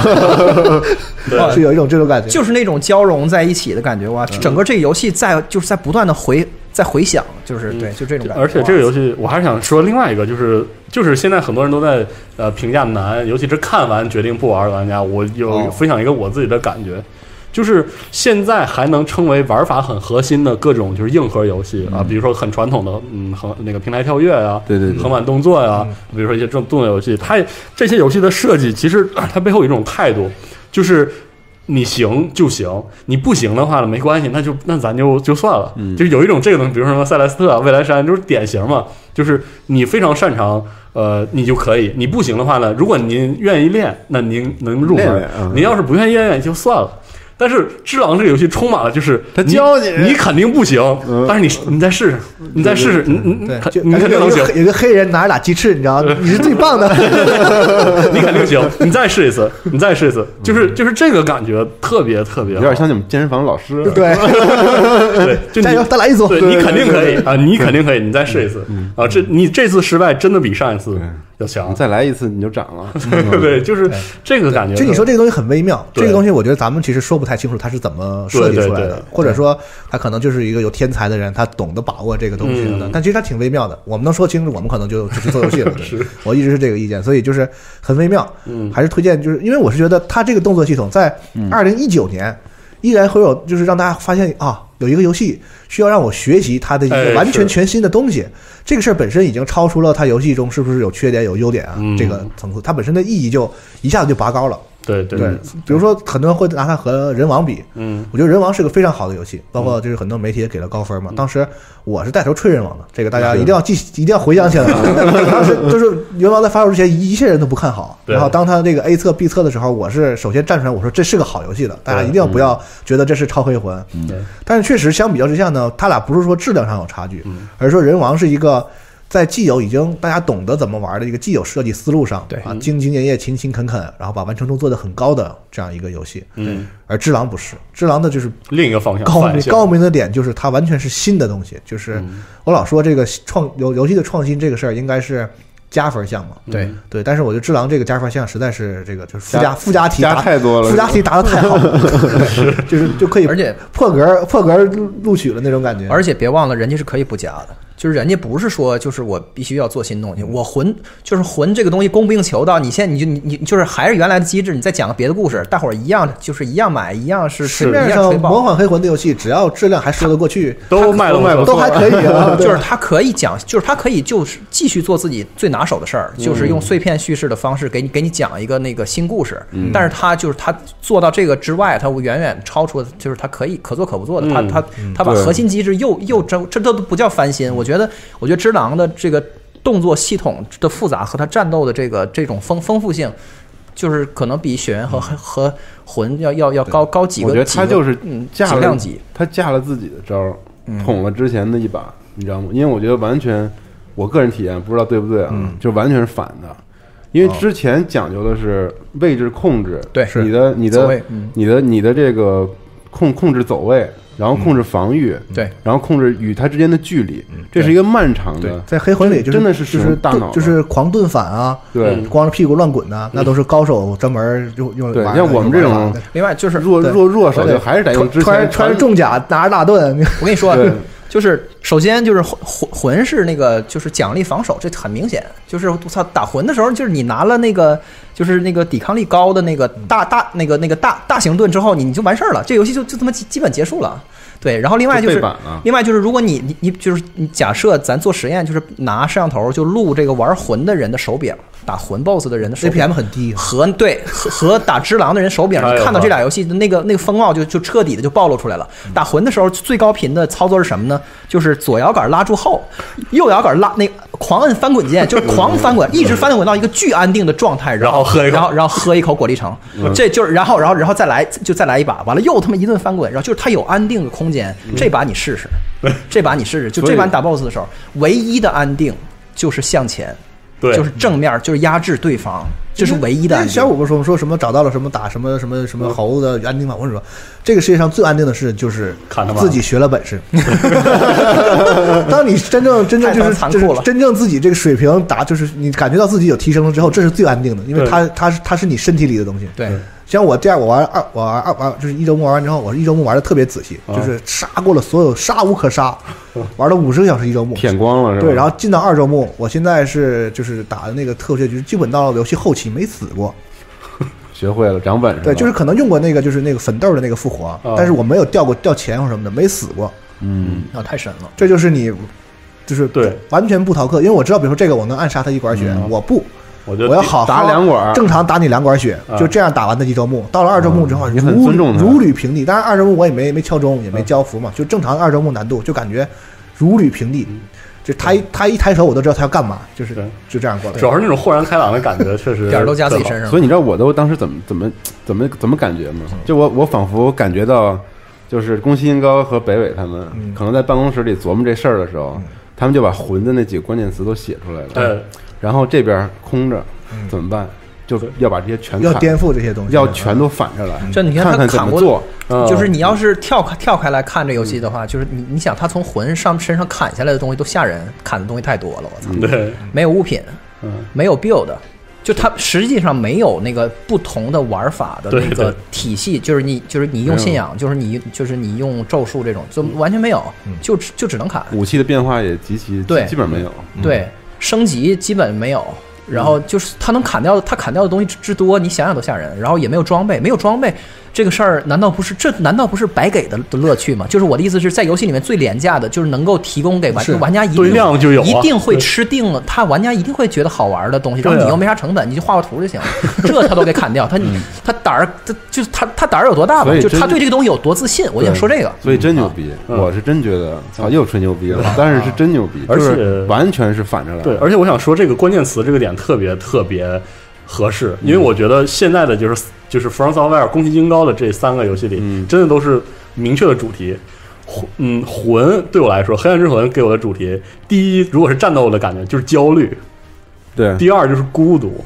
是有一种这种感觉。就是那种交融在一起的感觉哇！整个这个游戏在就是在不断的回在回想，就是对，就这种感觉。而且这个游戏，我还是想说另外一个，就是就是现在很多人都在呃评价难，尤其是看完决定不玩的玩家，我有哦。分享一个我自己的感觉。就是现在还能称为玩法很核心的各种就是硬核游戏啊，比如说很传统的嗯横那个平台跳跃呀、对对对。横版动作呀、比如说一些这种动作游戏，它这些游戏的设计其实啊它背后有一种态度，就是你行就行，你不行的话呢没关系，那就那咱就就算了。嗯就有一种这个东西，比如说什么塞莱斯特啊、未来山，就是典型嘛，就是你非常擅长。呃，你就可以。你不行的话呢，如果您愿意练，那您能入门。您要是不愿意练，也就算了。但是《只狼》这个游戏充满了，就是他教你你肯定不行嗯，但是你你再试试，你再试试，你你你肯定能行。有个，黑人拿着俩鸡翅，你知道，你是最棒的。你肯定行，你再试一次，你再试一次，就是就是这个感觉特别特别，有点像你们健身房老师，对，对，就你加油，再来一组。对你肯定可以啊，你肯定可以，你再试一次。啊，这你这次失败真的比上一次要强你，再来一次你就涨了。对，就是这个感觉。就你说这个东西很微妙，这个东西我觉得咱们其实说不太清楚它是怎么设计出来的，或者说他可能就是一个有天才的人，他懂得把握这个东西的嗯。但其实他挺微妙的，我们能说清楚，我们可能就就去做游戏了。对我一直是这个意见，所以就是很微妙。嗯还是推荐，就是因为我是觉得他这个动作系统在二零一九年依然会有，就是让大家发现啊，有一个游戏需要让我学习它的一哎个完全全新的东西。这个事儿本身已经超出了它游戏中是不是有缺点有优点啊、嗯这个层次，它本身的意义就一下子就拔高了。对对对，比如说很多人会拿它和人王比，嗯我觉得人王是个非常好的游戏，包括就是很多媒体也给了高分嘛。当时我是带头吹人王的，这个大家一定要记，一定要回想起来啊。当时就是人王在发售之前，一切人都不看好。对然后当他这个 A 测 B 测的时候，我是首先站出来，我说这是个好游戏的，大家一定要不要觉得这是超黑魂。对但是确实相比较之下呢，他俩不是说质量上有差距，嗯而是说人王是一个。在既有已经大家懂得怎么玩的一个既有设计思路上，对。啊，兢兢业业、勤勤恳恳，然后把完成度做得很高的这样一个游戏，嗯，而只狼不是，只狼的就是另一个方向高明高明的点就是它完全是新的东西，就是嗯。我老说这个创游游戏的创新这个事儿应该是加分项嘛，对。对，但是我觉得只狼这个加分项实在是这个就是附加加附加题加答太多了。附加题答的太好了，就是就可以而且破格破格录录取了那种感觉，而且别忘了，人家是可以不加的，就是人家不是说就是我必须要做新东西，我魂就是魂这个东西供不应求到，你现在你就你你就是还是原来的机制，你再讲个别的故事，大伙儿一样就是一样买，一样是市面。上魔幻黑魂的游戏，只要质量还说得过去，都卖的都卖不都还可以啊，就是他可以讲，就是他可以就是继续做自己最拿手的事儿，就是用碎片叙事的方式给你给你讲一个那个新故事。但是他就是他做到这个之外，他远远超出，就是他可以可做可不做的。他嗯他他把核心机制又又这这都不叫翻新。我觉得我觉得只狼的这个动作系统的复杂和他战斗的这个这种丰丰富性。就是可能比血缘和和魂要要要高高几个，我觉得他就是嗯架了几量级，他架了自己的招儿，嗯捅了之前的一把，你知道吗？因为我觉得完全，我个人体验不知道对不对啊，嗯就完全是反的。因为哦之前讲究的是位置控制，对你的你的你的你的这个控控制走位，然后控制防御，对。然后控制与它之间的距离，这是一个漫长的，，在黑魂里就是真的是使就是用大脑就是狂盾反啊，对。嗯光着屁股乱滚呐，那都是高手专门用用对玩的像我们这种另外就是弱弱弱手对。就还是得用之穿前穿着重甲拿着大盾，我跟你说对，就是首先就是魂魂魂是那个就是奖励防守，这很明显。就是我操打魂的时候，就是你拿了那个就是那个抵抗力高的那个大大那个那个大大型盾之后，你你就完事儿了，这游戏就就这么基基本结束了。对，然后另外就就是另外就是如果你你你就是你假设咱做实验，就是拿摄像头就录这个玩魂的人的手柄，打魂 BOSS 的人的手 APM 很低，和对和和打只狼的人手柄，看到这俩游戏的那个那个风貌就就彻底的就暴露出来了。打魂的时候最高频的操作是什么呢？就是左摇杆拉住后，右摇杆拉那狂摁翻滚键，就是狂翻滚，一直翻滚到一个巨安定的状态，然后喝一口然后然后喝一口果粒橙，这就是然后然后然后再来就再来一把，完了又他妈一顿翻滚，然后就是他有安定的空间，这把你试试，这把你试试，就这把你打 BOSS 的时候，唯一的安定就是向前。对，就是正面，就是压制对方，这是唯一的。小五不是说说什么找到了什么打什么什么什么猴子的安定法？我跟你说，这个世界上最安定的事就是自己学了本事。当你真正真正就是就是残酷了真正自己这个水平达，就是你感觉到自己有提升了之后，这是最安定的，因为它它是它是你身体里的东西。对，像我第二我玩二我玩二玩就是一周目玩完之后，我是一周目玩的特别仔细，啊就是杀过了所有杀无可杀，玩了五十个小时一周目。舔光了是吧？对，然后进到二周目，我现在是就是打的那个特效，就是基本到了游戏后期没死过。学会了长本事。对，就是可能用过那个就是那个粉豆的那个复活，哦但是我没有掉过掉钱或什么的，没死过。嗯，那太神了。这就是你，就是对完全不逃课，因为我知道，比如说这个我能暗杀他一管血，嗯我不，我就我要好好打两管正常打你两管血，啊就这样打完的一周目。到了二周目之后，嗯你很如尊重他如履平地。当然二周目我也没没敲钟，也没交符嘛，就正常二周目难度，就感觉如履平地。就他一他一抬手，我都知道他要干嘛，就是就这样过来主。要是那种豁然开朗的感觉，确实 点儿都加自己身上所以你知道我都当时怎么怎么怎么怎么感觉吗？就我我仿佛感觉到，就是宫崎英高和北纬他们嗯可能在办公室里琢磨这事儿的时候，他们就把魂的那几个关键词都写出来了。对，然后这边空着怎么办？就是要把这些全砍。要颠覆这些东西，要全都反着来，这你看他砍过就是你要是跳开跳开来看这游戏的话，就是你你想他从魂上身上砍下来的东西都吓人，砍的东西太多了，我操，对，没有物品，嗯，没有 build，就它实际上没有那个不同的玩法的那个体系，就是你就是你用信仰，就是你就是你用咒术这种，就完全没有，就只就只能砍，武器的变化也极其对。基本没有。对，升级基本没有。然后就是他能砍掉的，他砍掉的东西之之多，你想想都吓人。然后也没有装备，没有装备这个事儿，难道不是这难道不是白给的的乐趣吗？就是我的意思是在游戏里面最廉价的，就是能够提供给玩是玩家一堆定量就有啊。一定会吃定了，他玩家一定会觉得好玩的东西，然后你又没啥成本，你就画个图就行了，这他都给砍掉，他他胆儿，他就是他他胆儿有多大吧？就他对这个东西有多自信，我想说这个。所以真牛逼，嗯我是真觉得，操，又吹牛逼了，但是是真牛逼，而且就是完全是反着来。对，而且我想说这个关键词这个点特别特别合适，因为我觉得现在的就是就是 From Software、宫崎英高的这三个游戏里，嗯真的都是明确的主题。魂嗯，魂对我来说，《黑暗之魂》给我的主题，第一，如果是战斗的感觉，就是焦虑；对，第二就是孤独。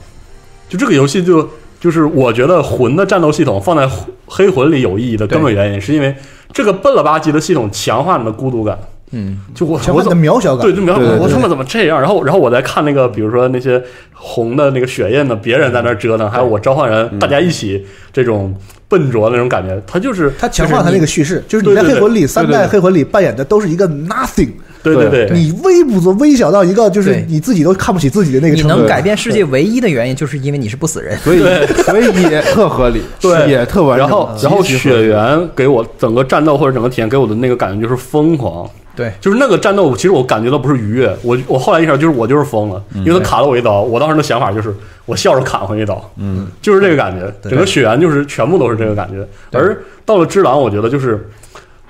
就这个游戏就就是我觉得魂的战斗系统放在黑魂里有意义的根本原因，是因为这个笨了吧唧的系统强化你的孤独感。嗯，就我我怎么渺小感。对，就描对对对我他妈怎么这样？然后然后我在看那个，比如说那些红的那个血印的，别人在那折腾，还有我召唤人，大家一起这种笨拙那种感觉，他就是他强化他那个叙事，就是你在黑魂里三代黑魂里扮演的都是一个 nothing，对对对，你微不足微小到一个就是你自己都看不起自己的那个你程度。能改变世界唯一的原因，就是因为你是不死人。所以所以也特合理，对也特完整。然后然后血缘给我整个战斗或者整个体验给我的那个感觉就是疯狂。对，就是那个战斗，其实我感觉到不是愉悦，我我后来意识到，就是我就是疯了，因为他砍了我一刀，我当时的想法就是我笑着砍回一刀，嗯，就是这个感觉，整个血缘就是全部都是这个感觉。而到了之狼，我觉得就是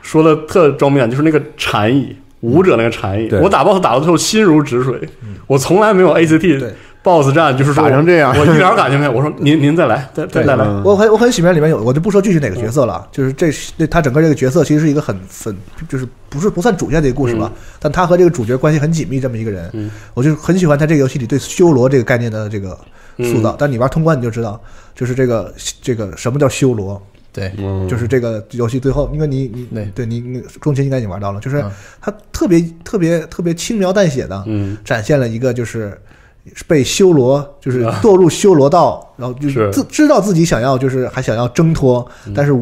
说的特装面，就是那个禅意，武者那个禅意，我打 BOSS 打到最后心如止水，我从来没有 ACT 对 BOSS 战就是打成这样我一点感觉没有。我说您您再来，再再来，嗯。我很我很喜欢里面有，我就不说具体哪个角色了，就是这这他整个这个角色其实是一个很很就是不是不算主线的一个故事吧，但他和这个主角关系很紧密这么一个人，嗯。我就很喜欢他这个游戏里对修罗这个概念的这个塑造。嗯。但你玩通关你就知道，就是这个这个什么叫修罗，对，嗯。就是这个游戏最后，因为你你对。对你你中间应该已经玩到了，就是嗯。他特别特别特别轻描淡写的，嗯。展现了一个就是被修罗，就是堕入修罗道，然后就是。是自知道自己想要就是还想要挣脱，但是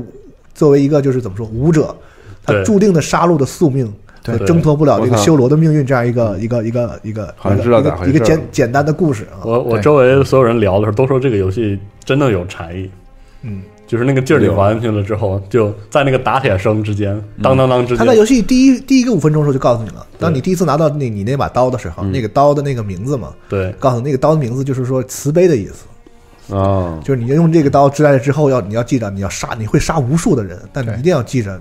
作为一个就是怎么说武者，他注定的杀戮的宿命。对。挣脱不了这个修罗的命运，这样一个一个一个一个好像知道一个一个简简单的故事啊。我我周围所有人聊的时候都说这个游戏真的有禅意，嗯，就是那个劲儿你玩进去了之后，就在那个打铁声之间，当当当之间，他在游戏第一第一个五分钟的时候就告诉你了，当你第一次拿到那你那把刀的时候，那个刀的那个名字嘛，对。告诉你那个刀的名字就是说慈悲的意思，啊，就是你用这个刀之来了之后，要你要记着你要杀，你会杀无数的人，但你一定要记着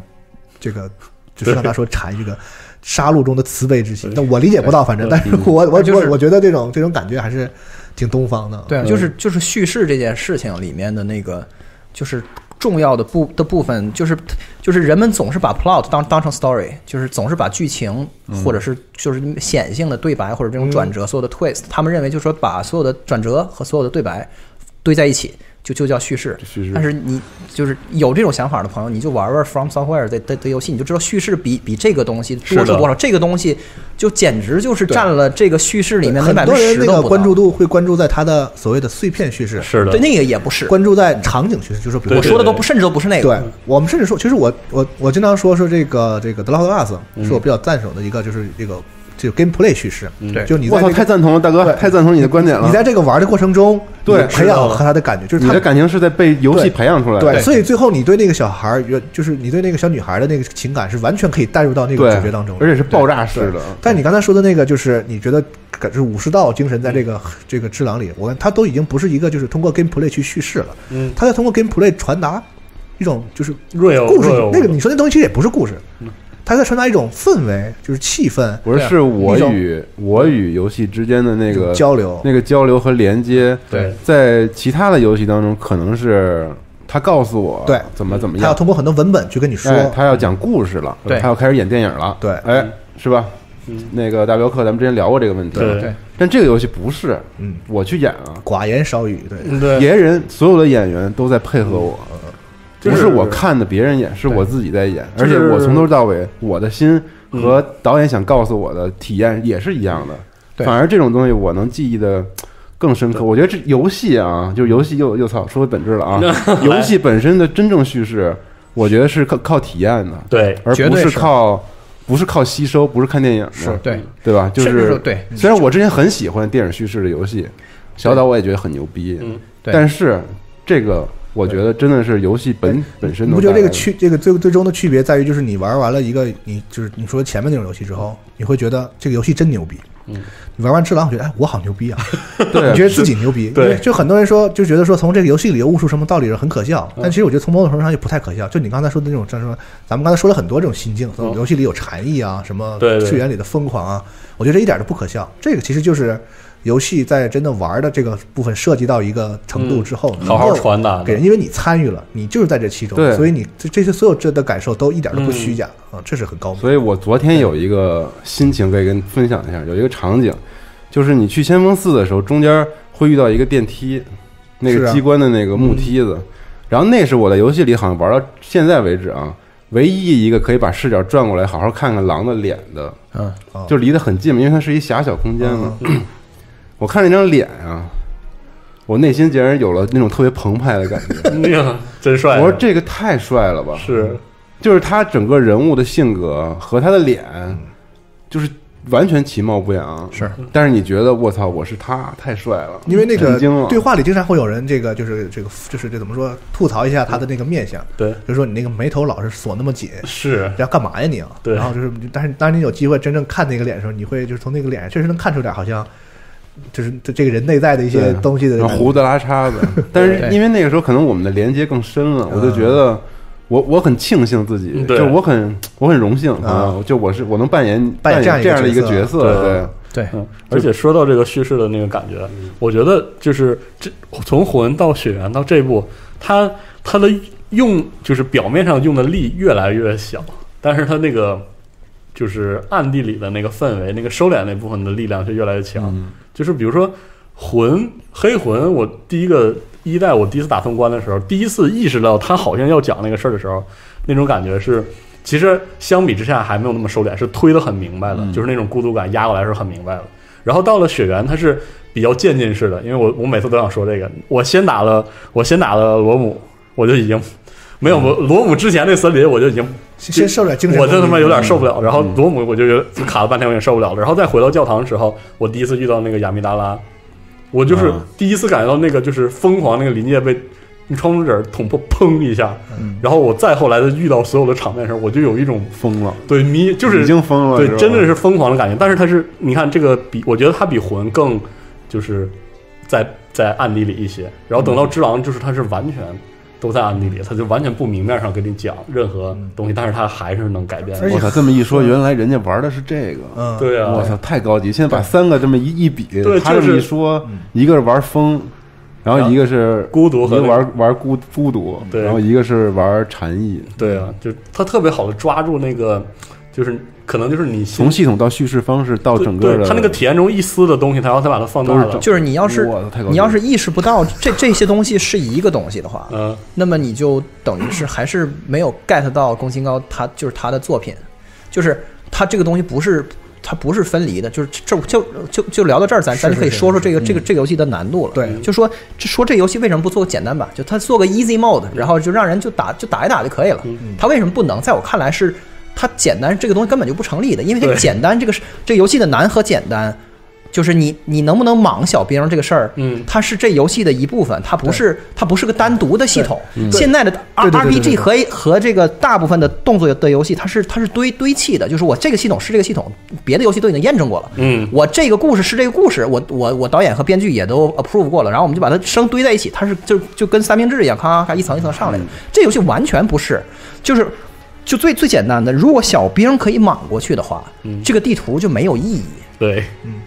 这个，就是让他说禅这个杀戮中的慈悲之心。那我理解不到，反正，但是我我 就是我我觉得这种这种感觉还是挺东方的。对啊，就是就是叙事这件事情里面的那个，就是重要的部的部分，就是就是人们总是把 plot 当当成 story，就是总是把剧情或者是就是显性的对白或者这种转折，所有的 twist，他们认为就是说把所有的转折和所有的对白堆在一起。就就叫叙事，叙事。但是你就是有这种想法的朋友，你就玩玩 From Software 的的的游戏，你就知道叙事比比这个东西多出多少。这个东西就简直就是占了这个叙事里面很百多人那个分之十都不到。关注度会关注在它的所谓的碎片叙事，是的。对，那个也不是。关注在场景叙事，就是说比如对我说的都不，甚至都不是那个。对我们甚至说，其实我我我经常说说这个这个《The Last of Us》嗯。是我比较赞手的一个，就是这个这个 gameplay 叙事，对，就你我操太赞同了，大哥，太赞同你的观点了。你在这个玩的过程中，对你培养和他的感觉，就是他你的感情是在被游戏培养出来的。对，所以最后你对那个小孩儿，就是你对那个小女孩的那个情感是完全可以带入到那个主角当中，而且是爆炸式的。但你刚才说的那个，就是你觉得是武士道精神在这个这个智囊里，我看他都已经不是一个就是通过 gameplay 去叙事了，嗯，他在通过 gameplay 传达一种就是若有故事，那个你说那东西其实也不是故事，他在传达一种氛围，就是气氛不是，是我与我与游戏之间的那个交流，那个交流和连接。对，在其他的游戏当中，可能是他告诉我对。怎么怎么样。他要，通过很多文本去跟你说，哎，他要讲故事了，对。他要开始演电影了，对。哎，是吧？嗯。那个大镖客，咱们之前聊过这个问题，对。对。但这个游戏不是，嗯，我去演啊，寡言少语，对，嗯对，别人所有的演员都在配合我，就是不是我看的别人演，是我自己在演，就是而且我从头到尾，我的心和导演想告诉我的体验也是一样的。对反而这种东西我能记忆的更深刻。我觉得这游戏啊，就是游戏又又操，说回本质了啊，游戏本身的真正叙事，我觉得是靠靠体验的，对，而不是靠不是靠吸收，不是看电影的，是对，对吧？就甚至是说对虽然我之前很喜欢电影叙事的游戏，小岛我也觉得很牛逼，嗯对但是这个我觉得真的是游戏本本身你不觉得这个区这个最最终的区别在于，就是你玩完了一个你就是你说前面那种游戏之后，你会觉得这个游戏真牛逼。嗯，你玩完《只狼》，觉得哎，我好牛逼啊！对你觉得自己牛逼，对就很多人说，就觉得说从这个游戏里悟出什么道理是很可笑，嗯但其实我觉得从某种程度上也不太可笑。就你刚才说的那种，像说咱们刚才说了很多这种心境，从游戏里有禅意啊，什么对对次元里的疯狂啊，我觉得这一点都不可笑。这个其实就是游戏在真的玩的这个部分涉及到一个程度之后，嗯好好传达给人，因为你参与了，你就是在这其中，对。所以你这这些所有这的感受都一点都不虚假啊，这是很高明。所以我昨天有一个心情可以跟分享一下，有一个场景，就是你去先锋寺的时候，中间会遇到一个电梯，那个机关的那个木梯子，然后那是我在游戏里好像玩到现在为止啊，唯一一个可以把视角转过来好好看看狼的脸的，嗯，哦就离得很近嘛，因为它是一狭小空间嘛。我看那张脸啊，我内心竟然有了那种特别澎湃的感觉。哎呀真帅。我说这个太帅了吧！是就是他整个人物的性格和他的脸，就是完全其貌不扬。是，但是你觉得我操，我是他，太帅了，因为那个对话里经常会有人这个就是这个就是这怎么说吐槽一下他的那个面相，对，就是说你那个眉头老是锁那么紧，是要干嘛呀你啊？对然后就是，但是当你有机会真正看那个脸的时候，你会就是从那个脸上确实能看出点好像就是这这个人内在的一些东西的胡子拉碴的。但是因为那个时候可能我们的连接更深了，我就觉得。我我很庆幸自己，就我很我很荣幸啊就我是我能扮演扮演演这样的一个角角色对，对，嗯，而且说到这个叙事的那个感觉，我觉得就是这从魂到血缘到这一步，它它的用就是表面上用的力越来越小，但是它那个就是暗地里的那个氛围，那个收敛那部分的力量是越来越强。嗯就是比如说魂黑魂，我第一个一代我第一次打通关的时候，第一次意识到他好像要讲那个事儿的时候，那种感觉是。其实相比之下还没有那么收敛，是推得很明白的，嗯就是那种孤独感压过来是很明白的。然后到了雪原，它是比较渐进式的，因为我我每次都想说这个，我先打了我先打了罗姆，我就已经没有罗罗姆之前那森林，我就已经先先受点精神我就他妈有点受不了。然后嗯罗姆我就觉得就卡了半天，我也受不了了。然后再回到教堂的时候，我第一次遇到那个亚米达拉，我就是啊第一次感觉到那个就是疯狂那个临界被你窗户纸捅破，砰一下，然后我再后来的遇到所有的场面时候，我就有一种疯了，对迷，就是已经疯了，对真的是疯狂的感觉。但是它是，你看这个比，我觉得它比魂更就是在在暗地里一些，然后等到只狼，就是它是完全都在暗地里，他就完全不明面上跟你讲任何东西，但是他还是能改变。而且我操，这么一说，原来人家玩的是这个。嗯，对啊，我操，太高级！现在把三个这么一一比，对他这么一说，一个是玩风，然后一个是孤独和玩玩孤孤独，对然后一个是玩禅意。对啊，就他特别好的抓住那个，就是可能就是你从系统到叙事方式到整个的，对它那个体验中一丝的东西，它要再把它放大了就是你要是你要是意识不到这 这些东西是一个东西的话，嗯，那么你就等于是还是没有 get 到宫崎高他就是他的作品，就是他这个东西不是他不是分离的，就是这就就就聊到这儿，咱咱就可以说说这个这个这个游戏的难度了。对就说说这游戏为什么不做个简单版？就他做个 easy mode，然后就让人就打就打一打就可以了。他为什么不能？在我看来是它简单这个东西根本就不成立的，因为这个简单这个是这个游戏的难和简单。就是你，你能不能莽小兵这个事儿，嗯它是这游戏的一部分，它不是它不是个单独的系统。现在的 R 对对对对 RPG 对和和这个大部分的动作的游戏，它是它是堆堆砌的，就是我这个系统是这个系统，别的游戏都已经验证过了。嗯我这个故事是这个故事，我我我导演和编剧也都 approve 过了，然后我们就把它生堆在一起，它是就就跟三明治一样，咔咔咔一层一层上来的。这游戏完全不是，就是就最最简单的，如果小兵可以莽过去的话，这个地图就没有意义。对，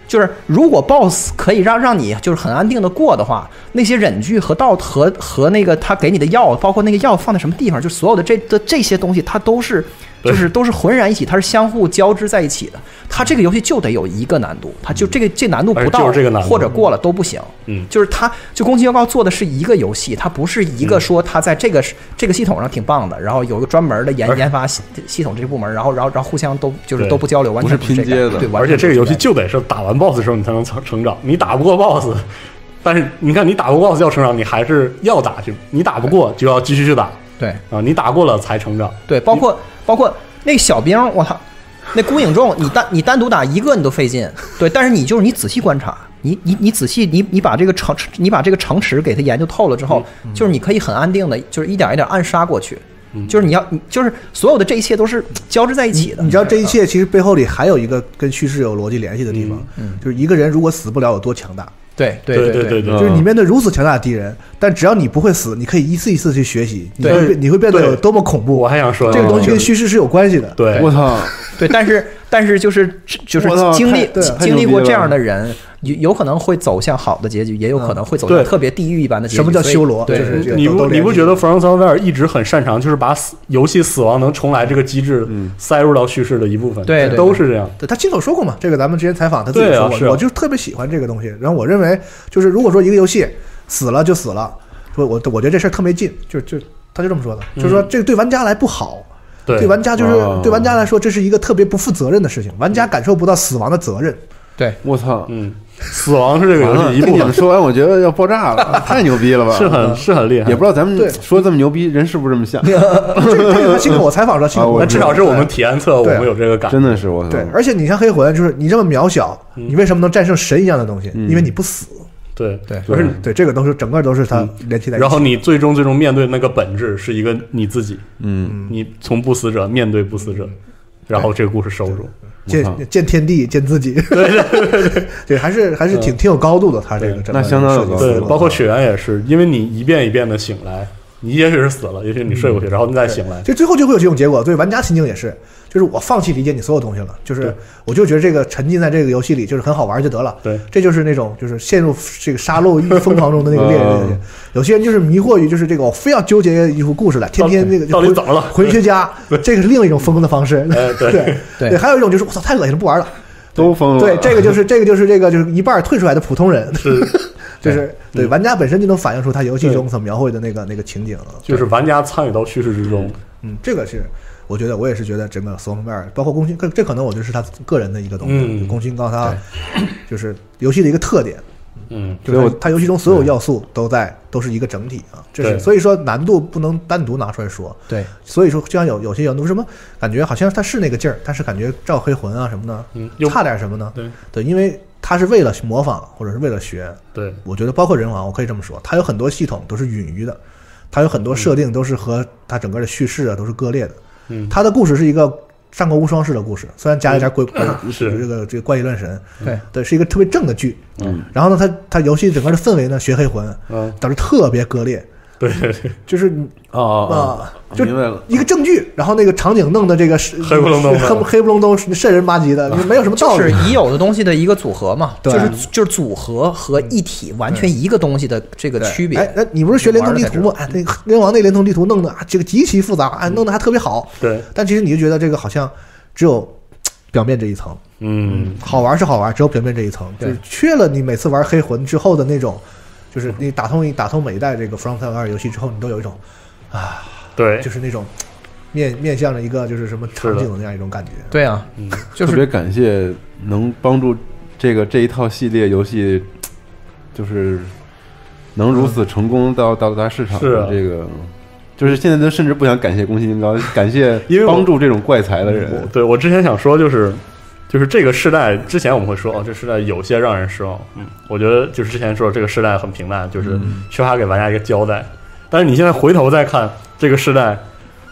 就是如果 BOSS 可以让让你就是很安定的过的话，那些忍具和道和和那个他给你的药，包括那个药放在什么地方，就所有的这的这些东西，它都是对就是都是浑然一体，它是相互交织在一起的。它这个游戏就得有一个难度，它就这个这难度不而且到就是这个难度或者过了都不行。嗯。就是它就宫崎英高做的是一个游戏，它不是一个说它在这个这个系统上挺棒的，然后有一个专门的研研发系系统这个部门，然后然后然后互相都就是都不交流，完全不是这个拼接的对，而且这个游戏就得是打完 BOSS 的时候你才能成成长，你打不过 BOSS，但是你看你打过 BOSS 要成长，你还是要打去，你打不过就要继续去打对。啊，你打过了才成长。对，包括包括那个小兵，我操，那孤影众，你单你单独打一个你都费劲，对，但是你就是你仔细观察，你你你仔细你你把这个城你把这个城池给它研究透了之后，就是你可以很安定的，就是一点一点暗杀过去，就是你要你就是所有的这一切都是交织在一起的，你知道这一切其实背后里还有一个跟叙事有逻辑联系的地方，就是一个人如果死不了有多强大，对对对对对对，就是你面对如此强大的敌人，但只要你不会死，你可以一次一次去学习，你会你会变得有多么恐怖我。还想说这个东西跟叙事是有关系的。对。我操，对，但是但是就是就是经历对经历过这样的人，有有可能会走向好的结局，也有可能会走向特别地狱一般的结局。什么叫修罗对就是这个你不你不觉得 From Software 一直很擅长，就是把死游戏死亡能重来这个机制塞入到叙事的一部分？对对都是这样。对他亲口说过嘛，这个咱们之前采访他自己说过，我就特别喜欢这个东西。然后我认为，就是如果说一个游戏死了就死了，说我我觉得这事儿特没劲，就就他就这么说的，就是说这个对玩家来不好，对对玩家就是哦对玩家来说这是一个特别不负责任的事情，玩家感受不到死亡的责任。对我操！嗯，死亡是这个，游戏一部分，你们说完，我觉得要爆炸了，太牛逼了吧？是很是很厉害。也不知道咱们对说这么牛逼，人是不是这么想？这这个他亲口我采访说亲口啊我我那至少是我们体验测，我们有这个感觉。真的是我！对，而且你像黑魂，就是你这么渺小，你为什么能战胜神一样的东西？因为你不死。对对而是对，这个都是整个都是他连起在一起。然后你最终最终面对那个本质是一个你自己，嗯，你从不死者面对不死者，然后这个故事收住。见见天地，见自己，对对对 对，还是还是挺挺有高度的。他这个整个那相当有高度对，包括雪原也是，因为你一遍一遍的醒来，你也许是死了，也许你睡过去，然后你再醒来。就最后就会有这种结果。对玩家心情也是，就是我放弃理解你所有东西了，就是我就觉得这个沉浸在这个游戏里就是很好玩就得了。对这就是那种就是陷入这个杀戮欲疯狂中的那个猎人 嗯。有些人就是迷惑于就是这个我非要纠结一幅故事来，天天那个到底怎么了回学家，这个是另一种疯的方式。哎对对对对，还有一种就是我操太恶心了，不玩了。都疯了。对，这个就是这个就是这个就是一半退出来的普通人，是，就是对玩家本身就能反映出他游戏中所描绘的那个那个情景。就是玩家参与到叙事之中。嗯，这个是我觉得我也是觉得整个 Software 包括宫崎，这这可能我觉得是他个人的一个东西。嗯宫崎告诉他 就是游戏的一个特点，嗯，就是所以我它它游戏中所有要素都在都是一个整体啊。这是所以说难度不能单独拿出来说。对所以说，就像有有些人为什么感觉好像他是那个劲儿，但是感觉照黑魂啊什么的，嗯差点什么呢？对对，因为他是为了模仿或者是为了学。对，我觉得包括人王，我可以这么说，它有很多系统都是允于的，它有很多设定都是和它整个的叙事啊都是割裂的。嗯。他的故事是一个战国无双式的故事，虽然加了一点鬼是。这个这个怪异乱神，对。对，是一个特别正的剧。嗯，然后呢，他他游戏整个的氛围呢，学黑魂嗯，导致特别割裂，对。对对，就是你啊，哦，就明白了，一个证据，然后那个场景弄的这个是黑不隆咚黑黑不隆咚、瘆人吧唧的，没有什么道就是。理。已有的东西的一个组合嘛，对就是就是组合和一体完全一个东西的这个区别。哎，那你不是学联通地图吗？哎，那个联网那联通地图弄的啊，这个极其复杂，哎，弄得还特别好。对，但其实你就觉得这个好像只有表面这一层，嗯，好玩是好玩，只有表面这一层，就对是缺了你每次玩黑魂之后的那种，就是你打通一打通每一代这个 From Software 游戏之后，你都有一种啊，对就，是那种面面向着一个就是什么场景的那样一种感觉。对啊，嗯，就是特别感谢能帮助这个这一套系列游戏，就是能如此成功到到达市场的这个。就是现在都甚至不想感谢宫崎英高，感谢因为帮助这种怪才的人。我对我之前想说就是。就是这个世代，之前我们会说哦，这世代有些让人失望。嗯，我觉得就是之前说这个世代很平淡，就是缺乏给玩家一个交代。但是你现在回头再看这个世代，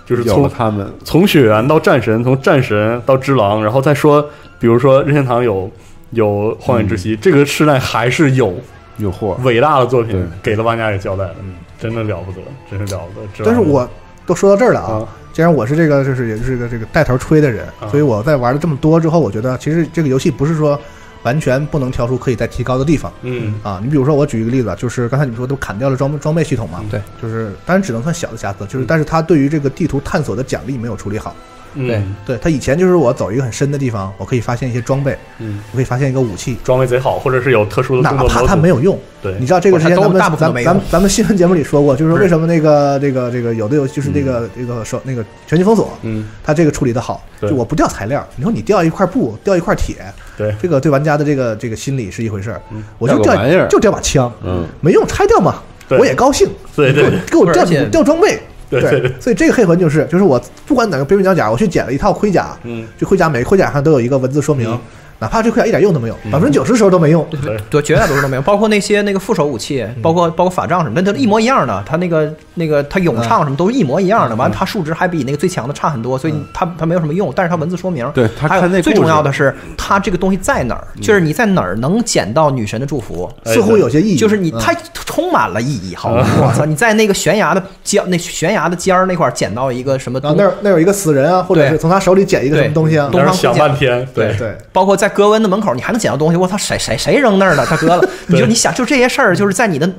就是有从了他们，从血缘到战神，从战神到只狼，然后再说，比如说任天堂有有荒野之息，这个世代还是有有货，伟大的作品给了玩家一个交代的，嗯，真的了不得，真是了不得。但是我都说到这儿了啊啊，既然我是这个就是也就是个这个带头吹的人，啊所以我在玩了这么多之后，我觉得其实这个游戏不是说完全不能挑出可以再提高的地方嗯啊。你比如说，我举一个例子，就是刚才你们说都砍掉了装装备系统嘛，对，就是当然只能算小的瑕疵，就是但是它对于这个地图探索的奖励没有处理好。嗯。对对，它以前就是我走一个很深的地方，我可以发现一些装备，嗯，我可以发现一个武器，装备贼好，或者是有特殊的哪怕它没有用，对。你知道这个之前咱们大部分都没用。咱们咱们新闻节目里说过，就是说为什么那个这个这个有的有就是那个这个说那个全境封锁，嗯，它这个处理的好，对。就我不掉材料，你说你掉一块布，掉一块铁，对，这个对玩家的这个这个心理是一回事儿。嗯，我就掉掉个玩意儿。就掉把枪，嗯，没用拆掉嘛，对。我也高兴，对对。你给我给我掉掉装备。对对对。所以这个黑魂就是，就是我不管哪个背面甲甲，我去捡了一套盔甲，嗯，就盔甲每个盔甲上都有一个文字说明嗯，哪怕这盔甲一点用都没有，嗯。百分之九十时候都没用。对。对，绝大多数都没用，包括那些那个副手武器，包括包括法杖什么的，它一模一样的。它那个那个它咏唱什么都是一模一样的。完，它数值还比那个最强的差很多，所以它它没有什么用。但是它文字说明，对它还有最重要的是，它这个东西在哪儿，就是你在哪儿能捡到女神的祝福。哎似乎有些意义，就是你，嗯。它充满了意义，好吗？我操！你在那个悬崖的尖，那悬崖的尖儿那块儿捡到一个什么那那有一个死人啊，或者是从他手里捡一个什么东西啊，东方想半天，对。对，包括在格温的门口，你还能捡到东西。我操，谁谁谁扔那儿了？他哥了，你就你想，就这些事儿，就是在你的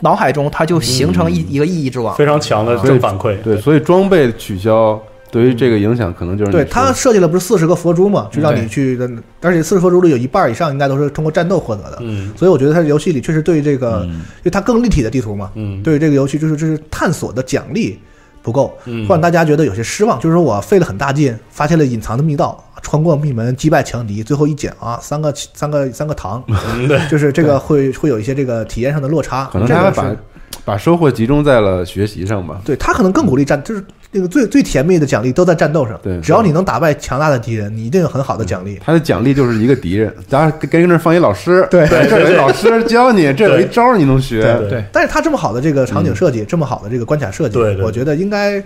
脑海中，它就形成一一个意义之网。非常强的正反馈，对，所以装备取消对于这个影响可能就是对他设计了不是四十个佛珠嘛，就让你去的，而且四十佛珠里有一半以上应该都是通过战斗获得的。嗯所以我觉得它游戏里确实对这个，因为它更立体的地图嘛，嗯，对于这个游戏就是就是探索的奖励不够，嗯会让大家觉得有些失望。就是说我费了很大劲，发现了隐藏的密道，穿过密门，击败强敌，最后一捡啊，三个三个三个糖，嗯对，就是这个会会有一些这个体验上的落差。可能这个是他把把收获集中在了学习上吧。对他可能更鼓励战，就是那个最最甜蜜的奖励都在战斗上。对只要你能打败强大的敌人，你一定有很好的奖励。他的奖励就是一个敌人，当然跟跟这儿放一老师，对这有一老师教你，这有一招儿你能学，对对但是他这么好的这个场景设计，这么好的这个关卡设计，对我觉得应该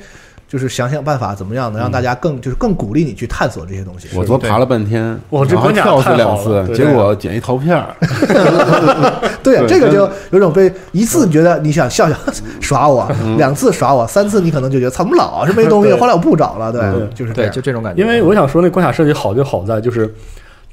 就是想想办法，怎么样能让大家更、就是更鼓励你去探索这些东西。我昨爬了半天，我这然后关卡跳死太两次好了，结果捡一陶片儿，对这个就有种被一次你觉得你想笑笑 耍我，两次耍我，三次你可能就觉得怎么老是没东西，后来我不找了，对，嗯对，就是对就。这种感觉。因为我想说，那关卡设计好就好在就是。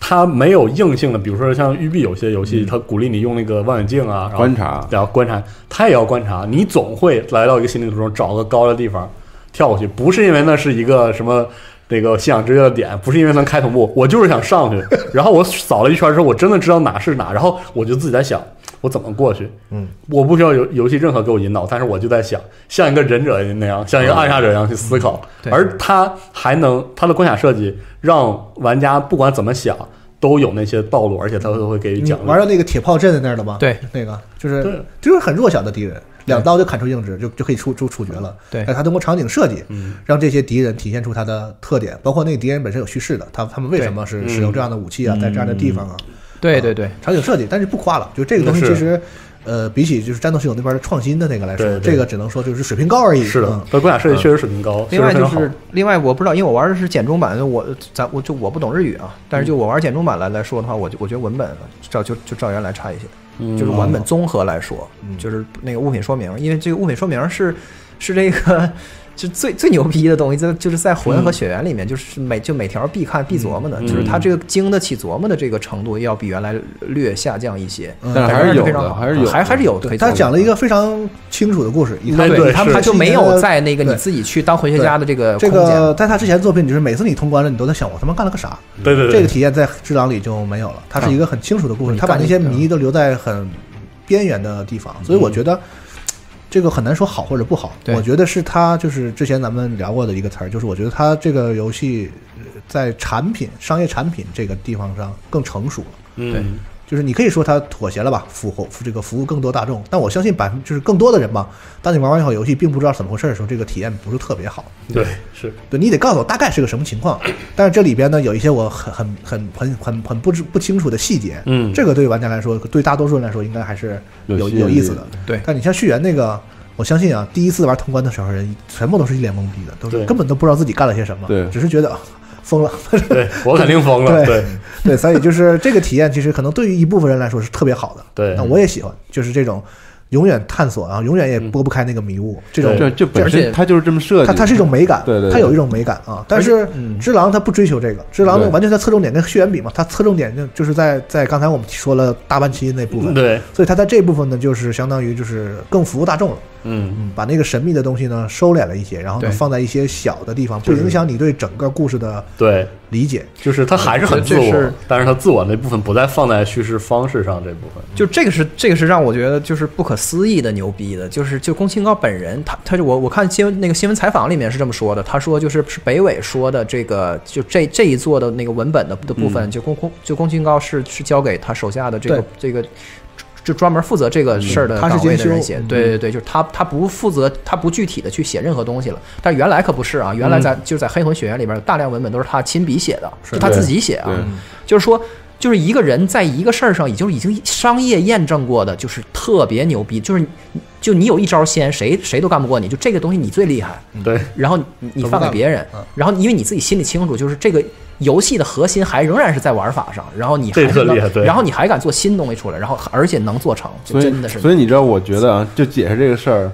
它没有硬性的，比如说像育碧有些游戏，它鼓励你用那个望远镜啊，然后观察然后观察，它也要观察。你总会来到一个新地图中，找个高的地方跳过去，不是因为那是一个什么那个信仰之约的点，不是因为能开同步，我就是想上去。然后我扫了一圈之后，我真的知道哪是哪，然后我就自己在想，我怎么过去？嗯，我不需要游游戏任何给我引导，但是我就在想，像一个忍者那样，像一个暗杀者一样去思考。对而他还能，他的关卡设计让玩家不管怎么想，都有那些道路，而且他都会给予你奖励。玩到那个铁炮阵在那儿了吗？对，那个就是对就是很弱小的敌人，两刀就砍出硬直，就就可以处处处决了。对但他通过场景设计，嗯让这些敌人体现出他的特点，包括那个敌人本身有叙事的，他他们为什么是使用这样的武器啊，嗯在这样的地方啊，对对对，场景设计，但是不夸了，就这个东西其实。呃，比起就是战斗系统那边的创新的那个来说，对对这个只能说就是水平高而已。是的嗯，它关卡设计确实水平高，另外就是，另外我不知道，因为我玩的是简中版，我咱我就我不懂日语啊，但是就我玩简中版来来说的话，我就我觉得文本照就就照原来差一些，嗯就是文本综合来说，就是那个物品说明，因为这个物品说明是是这个就最最牛逼的东西，在就是在魂和血缘里面，就是每就每条必看必琢磨的，嗯就是它这个经得起琢磨的这个程度要比原来略下降一些，嗯但还是有的，然非常好，还是有，还还是有他讲了一个非常清楚的故事，他对对他他就没有在那个你自己去当回学家的这个这空间。个在他之前的作品，就是每次你通关了，你都在想我他妈干了个啥？对对对，这个体验在《智狼》里就没有了，他是一个很清楚的故事，嗯他把那些干谜都留在很边缘的地方，所以我觉得这个很难说好或者不好。我觉得是他就是之前咱们聊过的一个词儿，就是我觉得他这个游戏呃在产品、商业产品这个地方上更成熟了。嗯，就是你可以说它妥协了吧，服服这个服务更多大众，但我相信百分就是更多的人吧，当你玩完一款游戏并不知道怎么回事的时候，这个体验不是特别好。对是，对你得告诉我大概是个什么情况，但是这里边呢有一些我很很很很很很不知不清楚的细节，嗯这个对于玩家来说，对大多数人来说应该还是有有意思的。对但你像续缘那个，我相信啊，第一次玩通关的时候，人全部都是一脸懵逼的，都是根本都不知道自己干了些什么，对只是觉得啊疯了。对我肯定疯了，对对。对，所以就是这个体验，其实可能对于一部分人来说是特别好的。对。那我也喜欢，就是这种永远探索啊，永远也拨不开那个迷雾，这种对。这这本而且身它就是这么设计，它它是一种美感，对对对它有一种美感啊。但是嗯。只狼它不追求这个，只狼对。完全它侧重点跟血缘比嘛，它侧重点就就是在在刚才我们说了大半期那部分，对，所以它在这部分呢，就是相当于就是更服务大众了，嗯嗯，把那个神秘的东西呢收敛了一些，然后呢放在一些小的地方，不影响你对整个故事的对，理解。就是他还是很自我但是他自我那部分不再放在叙事方式上这部分，就这个是这个是让我觉得就是不可思议的牛逼的，就是就宫崎高本人，他他就我我看新闻那个新闻采访里面是这么说的，他说就是是北纬说的这个就这这一座的那个文本的的部分，就宫宫就宫崎高是是交给他手下的这个这个。就专门负责这个事儿的他是岗位的人写，对对对，就是他，他不负责，他不具体的去写任何东西了。但原来可不是啊，原来在、就是在黑魂学院里边有大量文本都是他亲笔写的，是他自己写啊。就是说，就是一个人在一个事儿上已经已经商业验证过的，就是特别牛逼，就是就你有一招先，谁谁都干不过你，就这个东西你最厉害，对。然后你你放给别人嗯，然后因为你自己心里清楚，就是这个游戏的核心还仍然是在玩法上，然后你还特厉害对。然后你还敢做新东西出来，然后而且能做成，就所以真的是。所以你知道，我觉得啊，就解释这个事儿，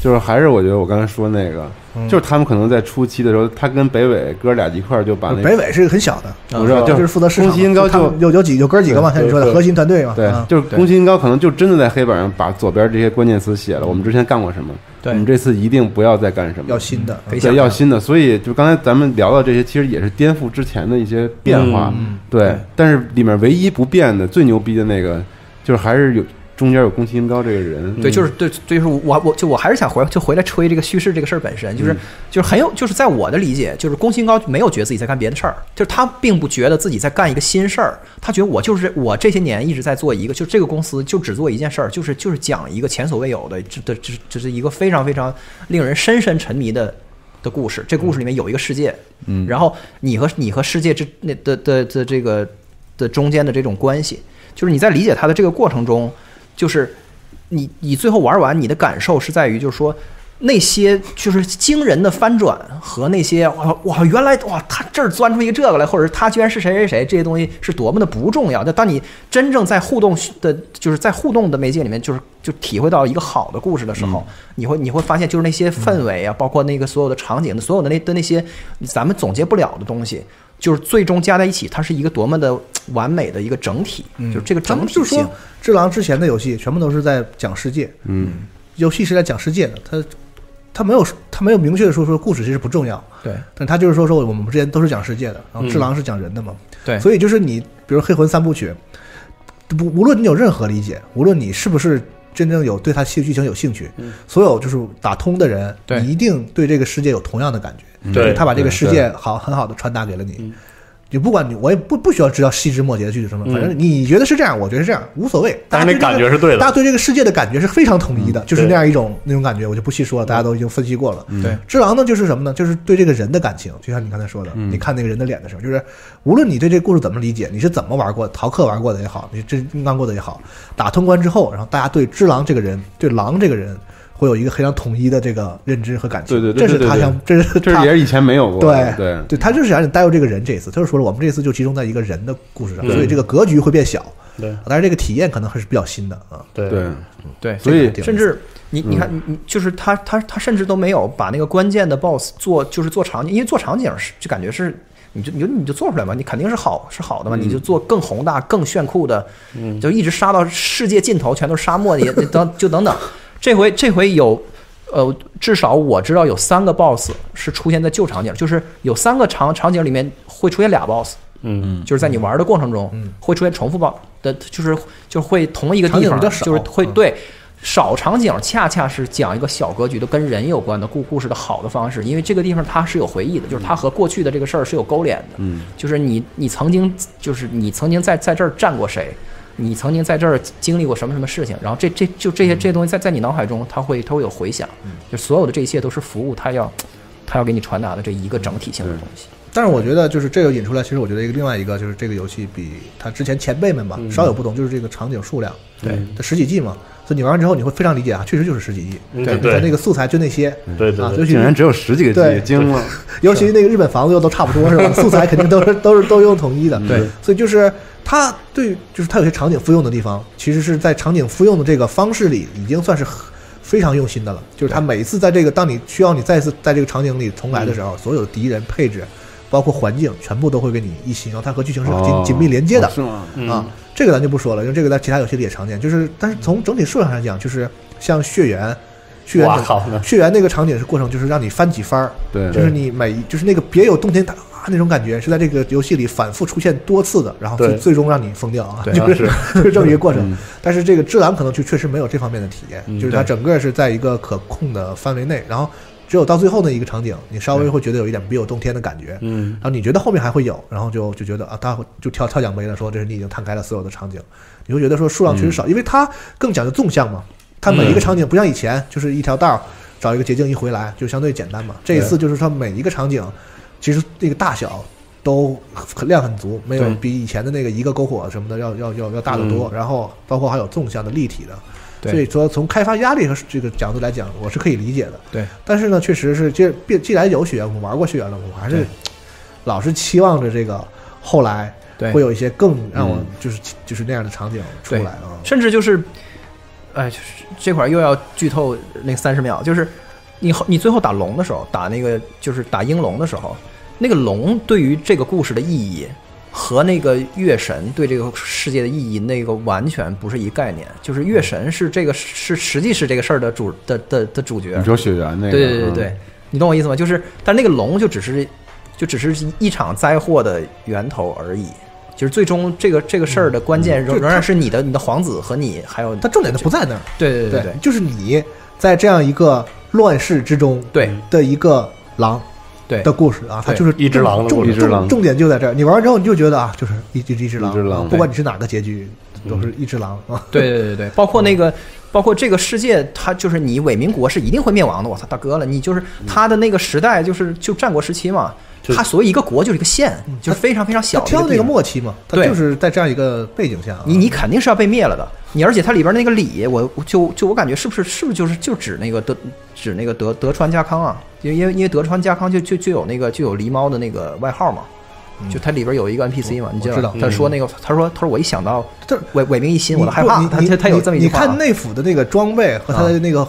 就是还是我觉得我刚才说那个，嗯就是他们可能在初期的时候，他跟北纬哥俩一块儿就把那北纬是个很小的，我知道，就是负责市场嘛。宫崎英高就有有几有哥几个嘛，像你说的核心团队嘛。对啊，就是宫崎英高可能就真的在黑板上把左边这些关键词写了，我们之前干过什么，对我们这次一定不要再干什么，要新的。对，要新的。所以就刚才咱们聊到这些，其实也是颠覆之前的一些变化。对，但是里面唯一不变的、最牛逼的那个，就是还是有中间有宫崎英高这个人。对，就是对，就是我我就我还是想回就回来吹这个叙事这个事儿本身，就是、就是很有，就是在我的理解，就是宫崎高没有觉得自己在干别的事儿，就是他并不觉得自己在干一个新事儿，他觉得我就是我这些年一直在做一个，就这个公司就只做一件事儿，就是就是讲一个前所未有的，这这这这是一个非常非常令人深深沉迷的。的故事，这故事里面有一个世界，嗯然后你和你和世界之那的的的这个的中间的这种关系，就是你在理解它的这个过程中，就是你你最后玩完，你的感受是在于，就是说那些就是惊人的翻转和那些哇哇原来哇他这儿钻出一个这个来，或者是他居然是谁谁谁，这些东西是多么的不重要。但当你真正在互动的，就是在互动的媒介里面，就是就体会到一个好的故事的时候，你会你会发现，就是那些氛围啊，包括那个所有的场景的所有的那的那些咱们总结不了的东西。就是最终加在一起，它是一个多么的完美的一个整体，嗯。就是这个整体性。们就说。只狼之前的游戏全部都是在讲世界，嗯，游戏是在讲世界的，他他没有他没有明确的说说故事其实不重要，对。但他就是说说我们之前都是讲世界的，然后嗯。只狼是讲人的嘛，对，所以就是你比如黑魂三部曲，不无论你有任何理解，无论你是不是真正有对他戏剧情有兴趣，嗯。所有就是打通的人，你一定对这个世界有同样的感觉，对他把这个世界好很好的传达给了你嗯。就不管你，我也不不需要知道细枝末节的具体成分，嗯反正你觉得是这样，我觉得是这样，无所谓。但是那大家对这个感觉是对的大家对这个世界的感觉是非常统一的，就是那样一种那种感觉，我就不细说了，大家都已经分析过了。对，只狼呢，就是什么呢？就是对这个人的感情，就像你刚才说的，嗯你看那个人的脸的时候，就是无论你对这个故事怎么理解，你是怎么玩过，逃课玩过的也好，你真金刚过的也好，打通关之后，然后大家对只狼这个人，对狼这个人，会有一个非常统一的这个认知和感情。对对对对对对这是他想，这是他这也是以前没有过对的，对对，他就是想让你带入这个人这一次，他就说了，我们这次就集中在一个人的故事上，嗯所以这个格局会变小，对但是这个体验可能还是比较新的啊。对对，对，所以甚至你你看你你就是他他他甚至都没有把那个关键的 BOSS 做就是做场景，因为做场景是就感觉是。你就你就你就做出来嘛，你肯定是好是好的嘛，你就做更宏大、更炫酷的，嗯就一直杀到世界尽头，全都是沙漠也等就等等。这回这回有，呃，至少我知道有三个 BOSS 是出现在旧场景，就是有三个场场景里面会出现俩 BOSS，嗯就是在你玩的过程中嗯会出现重复 BOSS 的，就是就会同一个地方就是会嗯对。少场景恰恰是讲一个小格局的跟人有关的故故事的好的方式，因为这个地方它是有回忆的，就是它和过去的这个事儿是有勾连的。嗯，就是你你曾经就是你曾经在在这儿站过谁，你曾经在这儿经历过什么什么事情，然后这这就这些这些东西在在你脑海中，它会它会有回响，就所有的这一切都是服务它要它要给你传达的这一个整体性的东西。但是我觉得，就是这个引出来，其实我觉得一个另外一个就是这个游戏比它之前前辈们吧嗯。稍有不同，就是这个场景数量，对。它十几 G 嘛，所以你玩完之后你会非常理解啊，确实就是十几 G，对它对那个素材就那些。啊，对对对。尤其竟然只有十几个对。G，惊了，尤其那个日本房子又都差不多是吧？素材肯定都是都是都用统一的，对，所以就是它对，就是它有些场景复用的地方，其实是在场景复用的这个方式里，已经算是很非常用心的了。就是它每一次在这个当你需要你再次在这个场景里重来的时候，所有的敌人配置，包括环境，全部都会给你一新，然后它和剧情是紧哦紧密连接的哦。是吗？嗯啊，这个咱就不说了，因为这个在其他游戏里也常见。就是，但是从整体数量上来讲，就是像血缘，血缘血缘那个场景是过程，就是让你翻几番儿，对，就是你每就是那个别有洞天大啊那种感觉，是在这个游戏里反复出现多次的，然后最最终让你疯掉啊，就是啊 就是这么一个过程。嗯。但是这个《智狼》可能就确实没有这方面的体验，嗯就是它整个是在一个可控的范围内，然后只有到最后那一个场景，你稍微会觉得有一点别有洞天的感觉。嗯。然后你觉得后面还会有，然后就就觉得啊，他会就跳跳奖杯了，说这是你已经摊开了所有的场景，你会觉得说数量确实少，因为它更讲究纵向嘛，它每一个场景不像以前就是一条道儿找一个捷径一回来就相对简单嘛，这一次就是说每一个场景其实那个大小都很量很足，没有比以前的那个一个篝火什么的要要要要大得多，然后包括还有纵向的立体的。对。所以说，从开发压力和这个角度来讲，我是可以理解的。对，但是呢，确实是，既既既然有血缘，我们玩过血缘了，我还是老是期望着这个后来对。会有一些更让我嗯。就是就是那样的场景出来啊。甚至就是，哎，就是这块儿又要剧透那三十秒，就是你后你最后打龙的时候，打那个就是打鹰龙的时候，那个龙对于这个故事的意义和那个月神对这个世界的意义，那个完全不是一概念。就是月神是这个是实际是这个事儿的主的的的主角你，说血缘那个，对对对对嗯，你懂我意思吗？就是，但那个龙就只是就只是一场灾祸的源头而已。就是最终这个这个事儿的关键仍仍然是你的你的皇子和你还有他重点都不在那儿，对对对对就是你在这样一个乱世之中对。的一个狼对。的故事啊，它就是一只狼的重故事。一只狼。重重点就在这儿。你玩完之后你就觉得啊，就是一只一只狼，一只狼。啊不管你是哪个结局，都是一只狼。啊。对对对对，包括那个，包括这个世界，它就是你伪民国是一定会灭亡的。我操，大哥了，你就是他的那个时代，就是就战国时期嘛，就它所谓一个国就是一个县，就是非常非常小的挑那个的一个。末期嘛，他对就是在这样一个背景下啊，你你肯定是要被灭了的。你而且它里边那个李，我我就就我感觉是不是是不是就是就指那个德指那个德德川家康啊？因为因为因为德川家康就就就有那个就有狸猫的那个外号嘛。就它里边有一个 NPC 嘛，你知道他说那个，他说他说我一想到这伪伪名一心，我都害怕。你他他他有这么一。你看内府的那个装备和他的那个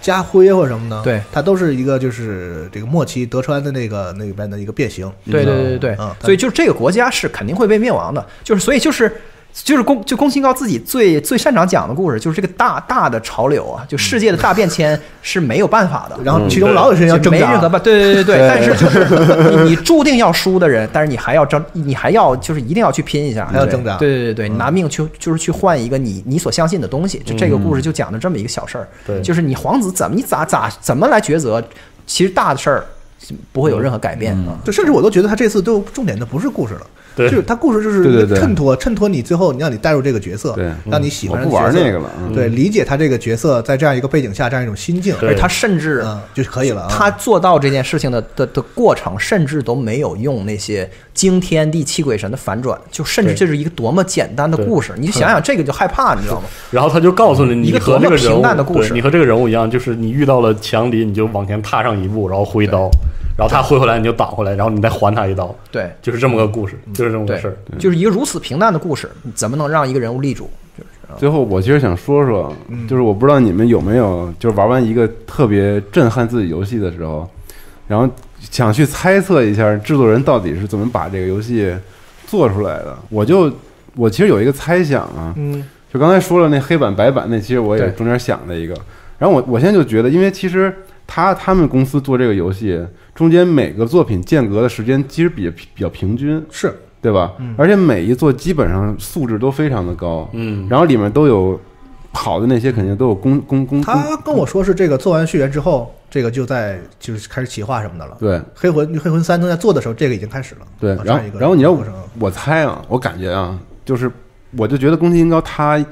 家徽或者什么的，对他都是一个就是这个末期德川的那个那边的一个变形。对对对对对，嗯所以就是这个国家是肯定会被灭亡的，就是所以就是就是宫就宫崎高自己最最擅长讲的故事，就是这个大大的潮流啊，就世界的大变迁是没有办法的。然后嗯。其中老有些人要就挣扎，没任何办，对对对对，但是 就是你你注定要输的人，但是你还要争，你还要就是一定要去拼一下，还要挣扎。对对对对，你拿命去就是去换一个你你所相信的东西。就这个故事就讲的这么一个小事儿，对就是你皇子怎么你咋咋怎么来抉择，其实大的事儿不会有任何改变。啊。就甚至我都觉得他这次都重点的不是故事了，对就是他故事就是对对对。衬托衬托你最后让你带入这个角色，对。让你喜欢不玩欢上角色那个了，嗯。对，理解他这个角色在这样一个背景下这样一种心境，对。而他甚至嗯就可以了啊。他做到这件事情的的的过程，甚至都没有用那些惊天地泣鬼神的反转，就甚至这是一个多么简单的故事，你就想想这个就害怕，你知道吗？然后他就告诉你，你一个多么和这个人物平淡的故事。对你和这个人物一样，就是你遇到了强敌，你就往前踏上一步，然后挥刀，然后他挥回来你就挡回来，然后你再还他一刀，对。就是这么个故事，就是这么个事儿。，就是一个如此平淡的故事，怎么能让一个人物立住？最后，我其实想说说，就是我不知道你们有没有，就是玩完一个特别震撼自己游戏的时候，然后想去猜测一下制作人到底是怎么把这个游戏做出来的。我就我其实有一个猜想啊，嗯就刚才说了那黑板白板那，其实我也中间想了一个。然后我我现在就觉得，因为其实他他们公司做这个游戏，中间每个作品间隔的时间其实比比较平均，是对吧？而且每一座基本上素质都非常的高，嗯，然后里面都有好的那些肯定都有公公公，他跟我说是这个做完续缘之后，这个就在就是开始企划什么的了。对黑魂黑魂三正在做的时候，这个已经开始了。对然后然后你要我猜啊，我感觉啊，就是我就觉得宫崎英高他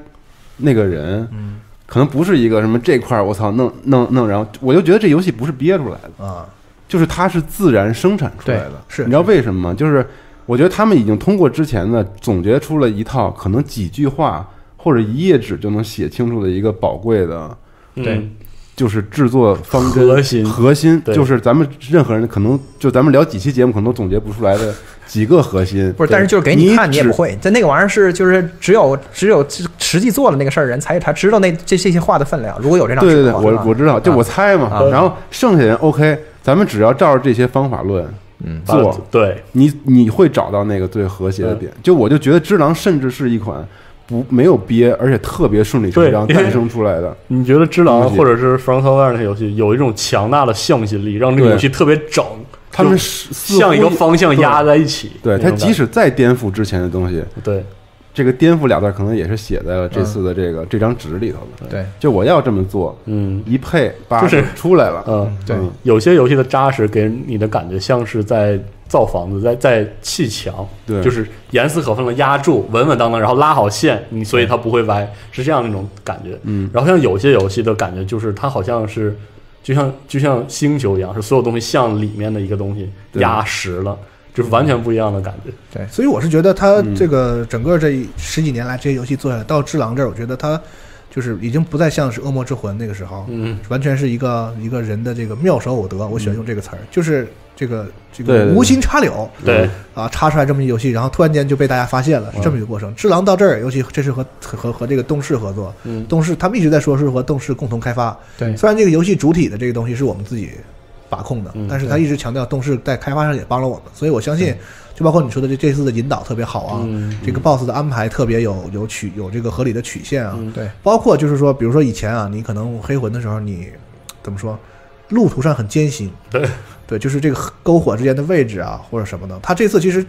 那个人，嗯可能不是一个什么这块儿我操弄弄弄，然后我就觉得这游戏不是憋出来的，啊，就是它是自然生产出来的。是你知道为什么吗？就是我觉得他们已经通过之前的总结出了一套可能几句话或者一页纸就能写清楚的一个宝贵的。对嗯就是制作方针核心核心对就是咱们任何人可能就咱们聊几期节目，可能都总结不出来的几个核心。不是，但是就是给你看，你也不会。在那个玩意儿是就是只有只有实际做了那个事儿人才才知道那这这些话的分量。如果有这张对对对，我我知道，就啊我猜嘛。啊然后剩下人 OK，咱们只要照着这些方法论嗯做，对，你你会找到那个最和谐的点。就我就觉得《只狼》甚至是一款不没有憋，而且特别顺理成章诞生出来的。你觉得《只狼或者是《From Software》那些游戏有一种强大的向心力，让这个游戏特别整，他们就是向一个方向压在一起。对那种感他即使再颠覆之前的东西，对这个颠覆俩字可能也是写在了这次的这个这张纸里头的。对就我要这么做，嗯一配八就是出来了。嗯，对嗯有些游戏的扎实给你的感觉像是在造房子，在在砌墙，对就是严丝合缝的压住，稳稳当当，然后拉好线，你所以它不会歪，是这样那种感觉。嗯，然后像有些游戏的感觉就是它好像是。就像就像星球一样，是所有东西向里面的一个东西对压实了，就是完全不一样的感觉。对所以我是觉得他嗯这个整个这十几年来这些游戏做下来，到《只狼》这儿，我觉得他就是已经不再像是《恶魔之魂》那个时候，嗯，完全是一个一个人的这个妙手偶得。我喜欢用这个词儿，就是这个这个无心插柳对，啊，插出来这么一游戏，然后突然间就被大家发现了，是这么一个过程。《智狼》到这儿，尤其这是和和和这个动视合作，嗯。动视他们一直在说是和动视共同开发。对。虽然这个游戏主体的这个东西是我们自己把控的嗯，但是他一直强调动视在开发上也帮了我们，所以我相信，就包括你说的这这次的引导特别好啊，嗯这个 BOSS 的安排特别有有曲有这个合理的曲线啊，嗯对。包括就是说，比如说以前啊，你可能黑魂的时候，你怎么说，路途上很艰辛，对对，就是这个篝火之间的位置啊，或者什么的。他这次其实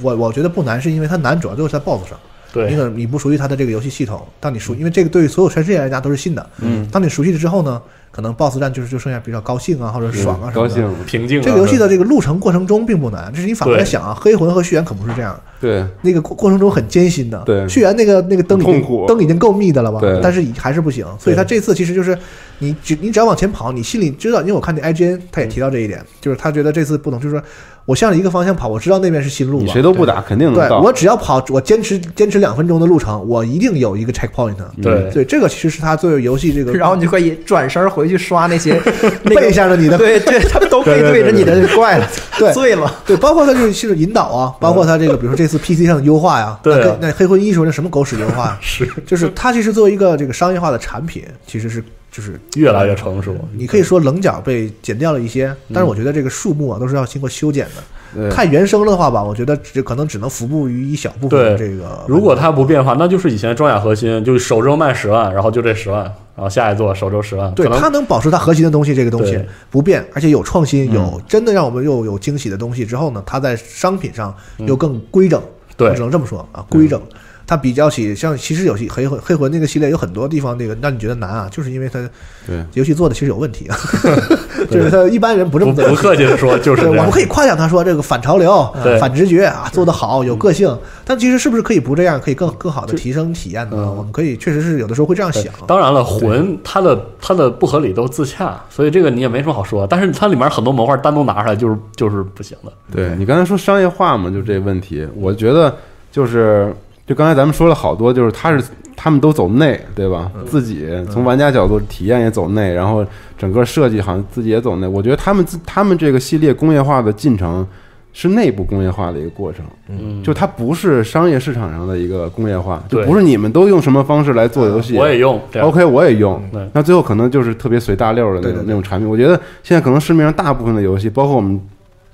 我我觉得不难，是因为它难主要就是在 BOSS 上。对，你可能你不熟悉它的这个游戏系统，当你熟，因为这个对于所有全世界玩家都是新的。嗯，当你熟悉了之后呢，可能 BOSS 战就是就剩下比较高兴啊，或者爽啊什么的。高兴。平静啊。这个游戏的这个路程过程中并不难，这是你反过来想啊，黑魂和血缘可不是这样，对，那个过过程中很艰辛的。对血缘那个那个灯已经灯已经够密的了吧对？但是还是不行，所以他这次其实就是你只你只要往前跑，你心里知道，因为我看那 IGN 他也提到这一点，就是他觉得这次不能，就是说我向着一个方向跑，我知道那边是新路你。谁都不打，肯定能到。对我只要跑，我坚持坚持两分钟的路程，我一定有一个 checkpoint。对对，这个其实是他作为游戏这个，然后你就可以转身回去刷那些 背向着你的。对对，他们都背对着你的怪了，对。醉了。对，包括他就是是引导啊，包括他这个，比如说这次 PC 上的优化呀，对啊。那黑魂一说那什么狗屎优化呀，是。就是它其实作为一个这个商业化的产品，其实是就是越来越成熟。你可以说棱角被剪掉了一些，但是我觉得这个树木啊都是要经过修剪的。对太原生的话吧，我觉得只可能只能服务于一小部分对这个。如果它不变化，那就是以前装甲核心，就是首周卖十万，然后就这十万，然后下一座首周十万，对它能保持它核心的东西，这个东西不变，而且有创新，嗯有真的让我们又有惊喜的东西之后呢，它在商品上又更规整。对我只能这么说啊，规整。它比较起像其实有些黑魂黑魂那个系列有很多地方那个让你觉得难啊，就是因为它对，游戏做的其实有问题啊，就是他一般人不这么做不客气的说，就是我们可。以夸奖他说这个反潮流对、反直觉啊，做得好，有个性。但其实是不是可以不这样，可以更更好的提升体验呢？嗯我们可以确实是有的时候会这样想。当然了，魂它的它的不合理都自洽，所以这个你也没什么好说。但是它里面很多模块单独拿出来就是就是不行的。对你刚才说商业化嘛，就这问题，我觉得就是就刚才咱们说了好多，就是他是他们都走内，对吧？自己从玩家角度体验也走内，然后整个设计好像自己也走内。我觉得他们自他们这个系列工业化的进程是内部工业化的一个过程，嗯，就它不是商业市场上的一个工业化，就不是你们都用什么方式来做游戏，我也用。OK，我也用。那最后可能就是特别随大溜的那种那种产品。我觉得现在可能市面上大部分的游戏，包括我们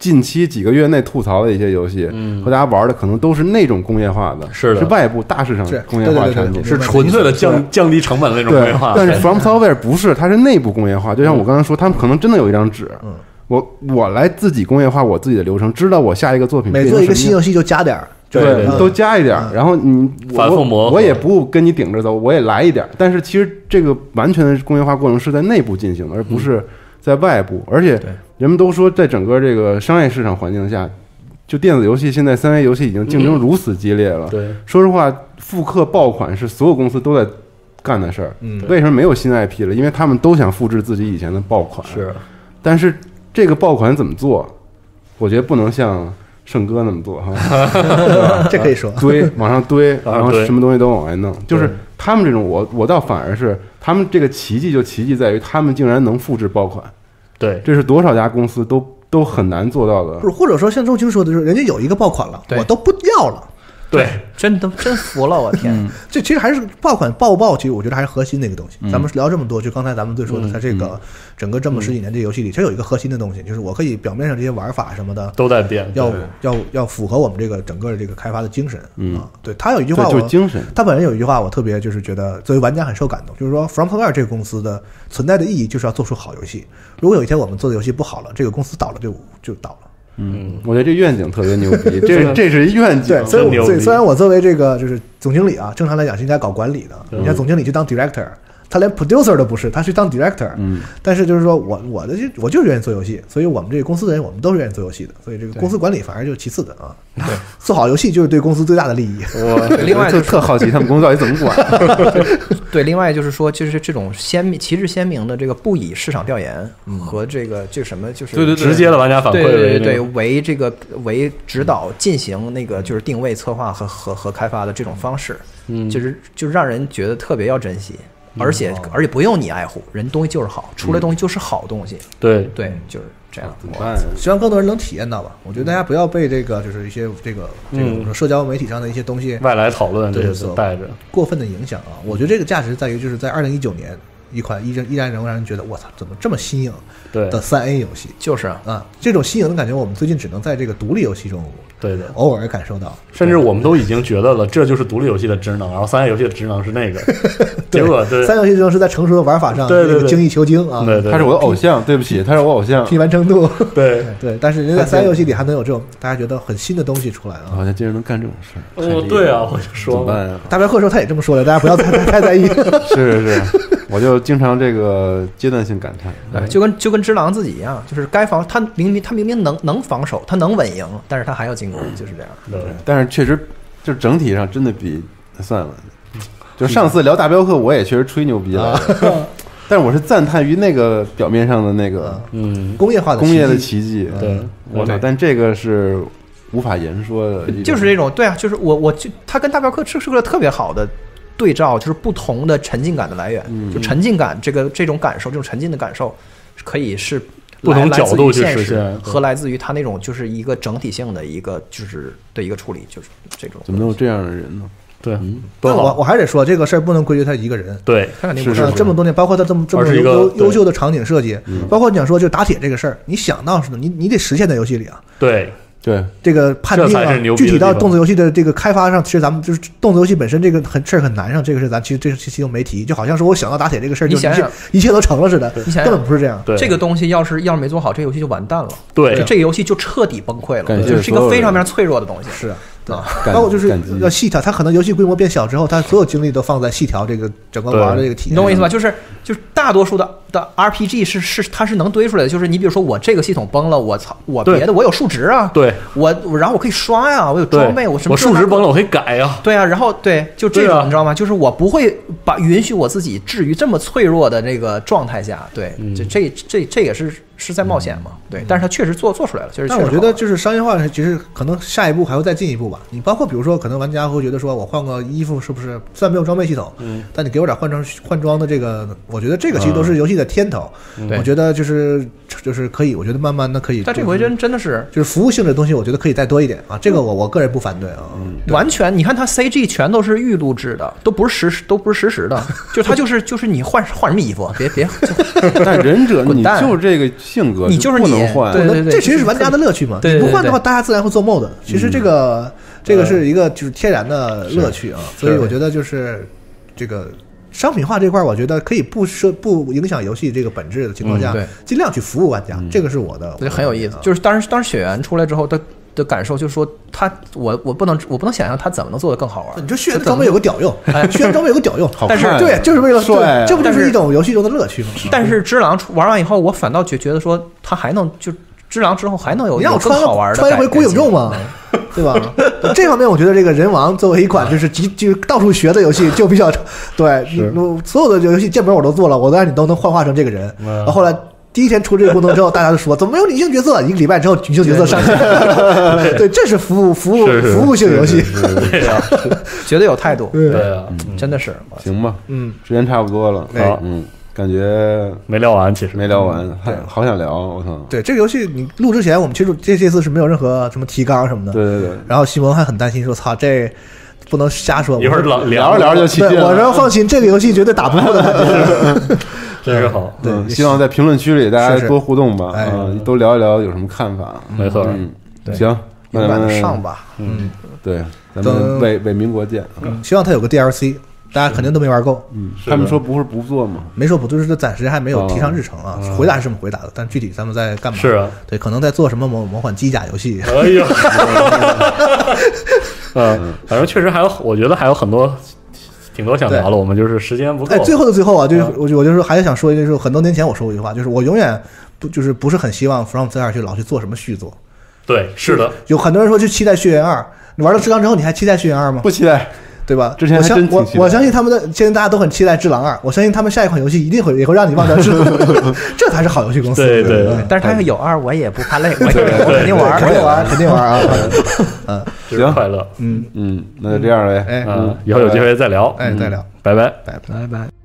近期几个月内吐槽的一些游戏，嗯和大家玩的可能都是那种工业化的，是的是外部大市场是工业化产品，是纯粹的降降低成本的那种工业化。。对但是 From Software 不是，它是内部工业化。就像我刚才说，他们可能真的有一张纸，嗯我我来自己工业化我自己的流程，知道我下一个作品每做一个新游戏就加点儿，对都加一点儿，然后你我反复磨我也不跟你顶着走，我也来一点儿。但是其实这个完全的工业化过程是在内部进行的，而不是在外部。而且对人们都说，在整个这个商业市场环境下，就电子游戏现在三 A 游戏已经竞争如此激烈了。对，说实话，复刻爆款是所有公司都在干的事儿。嗯为什么没有新 IP 了？因为他们都想复制自己以前的爆款。是但是这个爆款怎么做？我觉得不能像圣哥那么做哈，这可以说。堆，往上堆然后什么东西都往外弄。就是他们这种，我我倒反而是他们这个奇迹就奇迹在于他们竟然能复制爆款，对，这是多少家公司都都很难做到的不。是，或者说像周青说的，就是人家有一个爆款了，我都不要了。对，真的真服了，我天！这其实还是爆款爆不爆，其实我觉得还是核心的一个东西。嗯咱们聊这么多，就刚才咱们最说的，嗯它这个整个这么十几年这游戏里，它有一个核心的东西，就是我可以表面上这些玩法什么的，都在变。要要要符合我们这个整个这个开发的精神嗯啊。对他有一句，话，我就是精神。他本人有一句话，我特别就是觉得作为玩家很受感动，就是说 From Software 这个公司的存在的意义就是要做出好游戏。如果有一天我们做的游戏不好了，这个公司倒了就就倒了。嗯，我觉得这愿景特别牛逼，这这是一愿景对，。所以真牛逼我所以虽然我作为这个就是总经理啊，正常来讲是应该搞管理的。嗯你看总经理去当 director，他连 producer 都不是，他去当 director。嗯，但是就是说我我的就我就是愿意做游戏，所以我们这个公司的人我们都是愿意做游戏的，所以这个公司管理反而就是其次的啊。对，做好游戏就是对公司最大的利益。我 另外就特特好奇他们公司到底怎么管。对，另外就是说，就是这种鲜明、旗帜鲜明的这个不以市场调研和这个就什么，就是对对对直接的玩家反馈对对对为这个为指导进行那个就是定位策划和和和开发的这种方式，嗯，就是就让人觉得特别要珍惜，而且而且不用你爱护，人东西就是好，出来东西就是好东西，对对，就是这样。怎么办呀？希望更多人能体验到吧。我觉得大家不要被这个就是一些这个这个嗯我们说社交媒体上的一些东西外来讨论这对对些带着，过分的影响啊。我觉得这个价值在于就是在二零一九年一款依然依然能让人觉得我操怎么这么新颖对的三 A 游戏就是啊啊，这种新颖的感觉我们最近只能在这个独立游戏中对的。偶尔感受到。甚至我们都已经觉得了，这就是独立游戏的职能，然后三 A 游戏的职能是那个，结果对三游戏职能是在成熟的玩法上对对对精益求精啊，对对，他是我的偶像，对不起，他是我偶像。拼完成度。对，对，但是人家在三 A 游戏里还能有这种大家觉得很新的东西出来啊。好像竟然能干这种事儿，对啊，我就说怎，么办呀？大白鹤说他也这么说的，大家不要太太太在意。是是是，我就经常这个阶段性感叹。对，就跟就跟只狼自己一样，就是该防他明明他明明能能防守，他能稳赢，但是他还要进攻，就是这样。对但是确实，就整体上真的比算了。就上次聊大镖客，我也确实吹牛逼了，但是我是赞叹于那个表面上的那个嗯，工业化的工业的奇迹奇迹。对，我操！但这个是无法言说的，就是这种，对啊，就是我我就他跟大镖客是是个特别好的对照，就是不同的沉浸感的来源，嗯。就沉浸感这个这种感受，这种沉浸的感受，可以是不同角度去实实现和来自于他那种就是一个整体性的一个就是的一个处理，就是这种。怎么能有这样的人呢？对，嗯，但我，我还得说，这个事儿不能归结他一个人。对，他肯定不是这么多年，包括他这么这么一个优优优秀的场景设计，嗯包括你想说就打铁这个事儿，你想到什么，你你得实现在游戏里啊。对，对，这个判定啊具体到动作游戏的这个开发上，其实咱们就是动作游戏本身这个很事儿很难上，这个是咱其实这期期都没提，就好像说我想到打铁这个事儿，就一切你想想一切都成了似的，你想想根本不是这样。对，这个东西要是要是没做好，这游戏就完蛋了。对这个游戏就彻底崩溃了，就是一个非常非常脆弱的东西。是啊，啊。感包括就是要细调，它可能游戏规模变小之后，它所有精力都放在细调这个整个玩的这个体验。你懂我意思吧？就是就是大多数的的 RPG 是是它是能堆出来的，就是你比如说我这个系统崩了，我操，我别的我有数值啊，对我我然后我可以刷呀，我有装备，我什么我数值崩了。我可以改呀。对啊，然后对，就这种你知道吗？就是我不会把允许我自己置于这么脆弱的这个状态下，对，嗯这这这这也是是在冒险嘛，对，但是他确实做做出来了，就是我觉得就是商业化，其实可能下一步还会再进一步吧。你包括比如说，可能玩家会觉得说，我换个衣服是不是虽然没有装备系统，嗯，但你给我点换装换装的这个，我觉得这个其实都是游戏的天头。嗯我觉得就是就是可以，我觉得慢慢的可以。但这回真真的是就是服务性的东西，我觉得可以再多一点啊。这个我我个人不反对啊。完全，你看它 CG 全都是预录制的，都不是实时，都不是实时的，就它就是就是你换换什么衣服，别别，但忍者你就这个性格，你就是不能换。对对对这其实是玩家的乐趣嘛。你不换的话，大家自然会做 mod。其实这个这个是一个就是天然的乐趣啊。所以我觉得就是这个。商品化这块，我觉得可以不涉不影响游戏这个本质的情况下，尽量去服务玩家，这个是我的，我觉得很有意思啊。就是当时当时雪原出来之后的的感受，就是说他我我不能我不能想象他怎么能做得更好玩。你说血缘装备有个屌用，哎血缘装备有个屌用，但是对，就是为了帅啊这不就是是一种游戏中的乐趣吗？但是只狼玩完以后，我反倒觉觉得说他还能就只狼之后还能有你让我穿好玩的穿一回改孤影众？吗，对吧？这方面我觉得这个人王作为一款就是集就到处学的游戏，就比较对所有的游戏建模我都做了，我都让你都能幻化成这个人。嗯然后后来第一天出这个功能之后，大家都说怎么没有女性角色？一个礼拜之后，女性角色上线。对，这是服务服务服务性游戏。绝对 有态度，对啊，真的是。行吧，嗯，时间差不多了。好嗯，感觉没聊完，其实没聊完，还对好想聊，我操。对这个游戏，你录之前我们其实这这次是没有任何什么提纲什么的。对对对，然后西蒙还很担心说：“操，这不能瞎说。”一会儿聊聊着聊着就起劲对，我了。说放心，这个游戏绝对打不过的。真是好，对嗯，希望在评论区里大家多互动吧，哎啊，都聊一聊有什么看法。没错，嗯，对行，那勇敢的咱们上吧，嗯，对，咱等们为为民国见。希望他有个 DLC，大家肯定都没玩够。嗯，他们说不是不做吗？没说不，就是暂时还没有提上日程啊。哦回答是这么回答的，但具体咱们在干嘛？是啊，对，可能在做什么某某款机甲游戏。哎呀，嗯，反正确实还有，我觉得还有很多挺多想聊的，我们就是时间不够哎，。最后的最后啊，就是嗯我就我就说还是想说一句，就是很多年前我说过一句话，就是我永远不就是不是很希望 From 二去老去做什么续作。对，是的，有很多人说去期待《血缘二》，你玩了《只狼》之后，你还期待《血缘二》吗？不期待，对吧？之前我相我真挺期待我相信他们的现在大家都很期待《只狼二》，我相信他们下一款游戏一定会也会让你忘掉 《只狼》，这才是好游戏公司。对对对但是他有二，我也不怕累，我也对 我肯定玩，肯定玩，肯定玩啊！嗯，行快乐。嗯，嗯，那就这样呗。哎嗯，以后有机会再聊。哎，再聊，拜拜。拜拜。拜拜。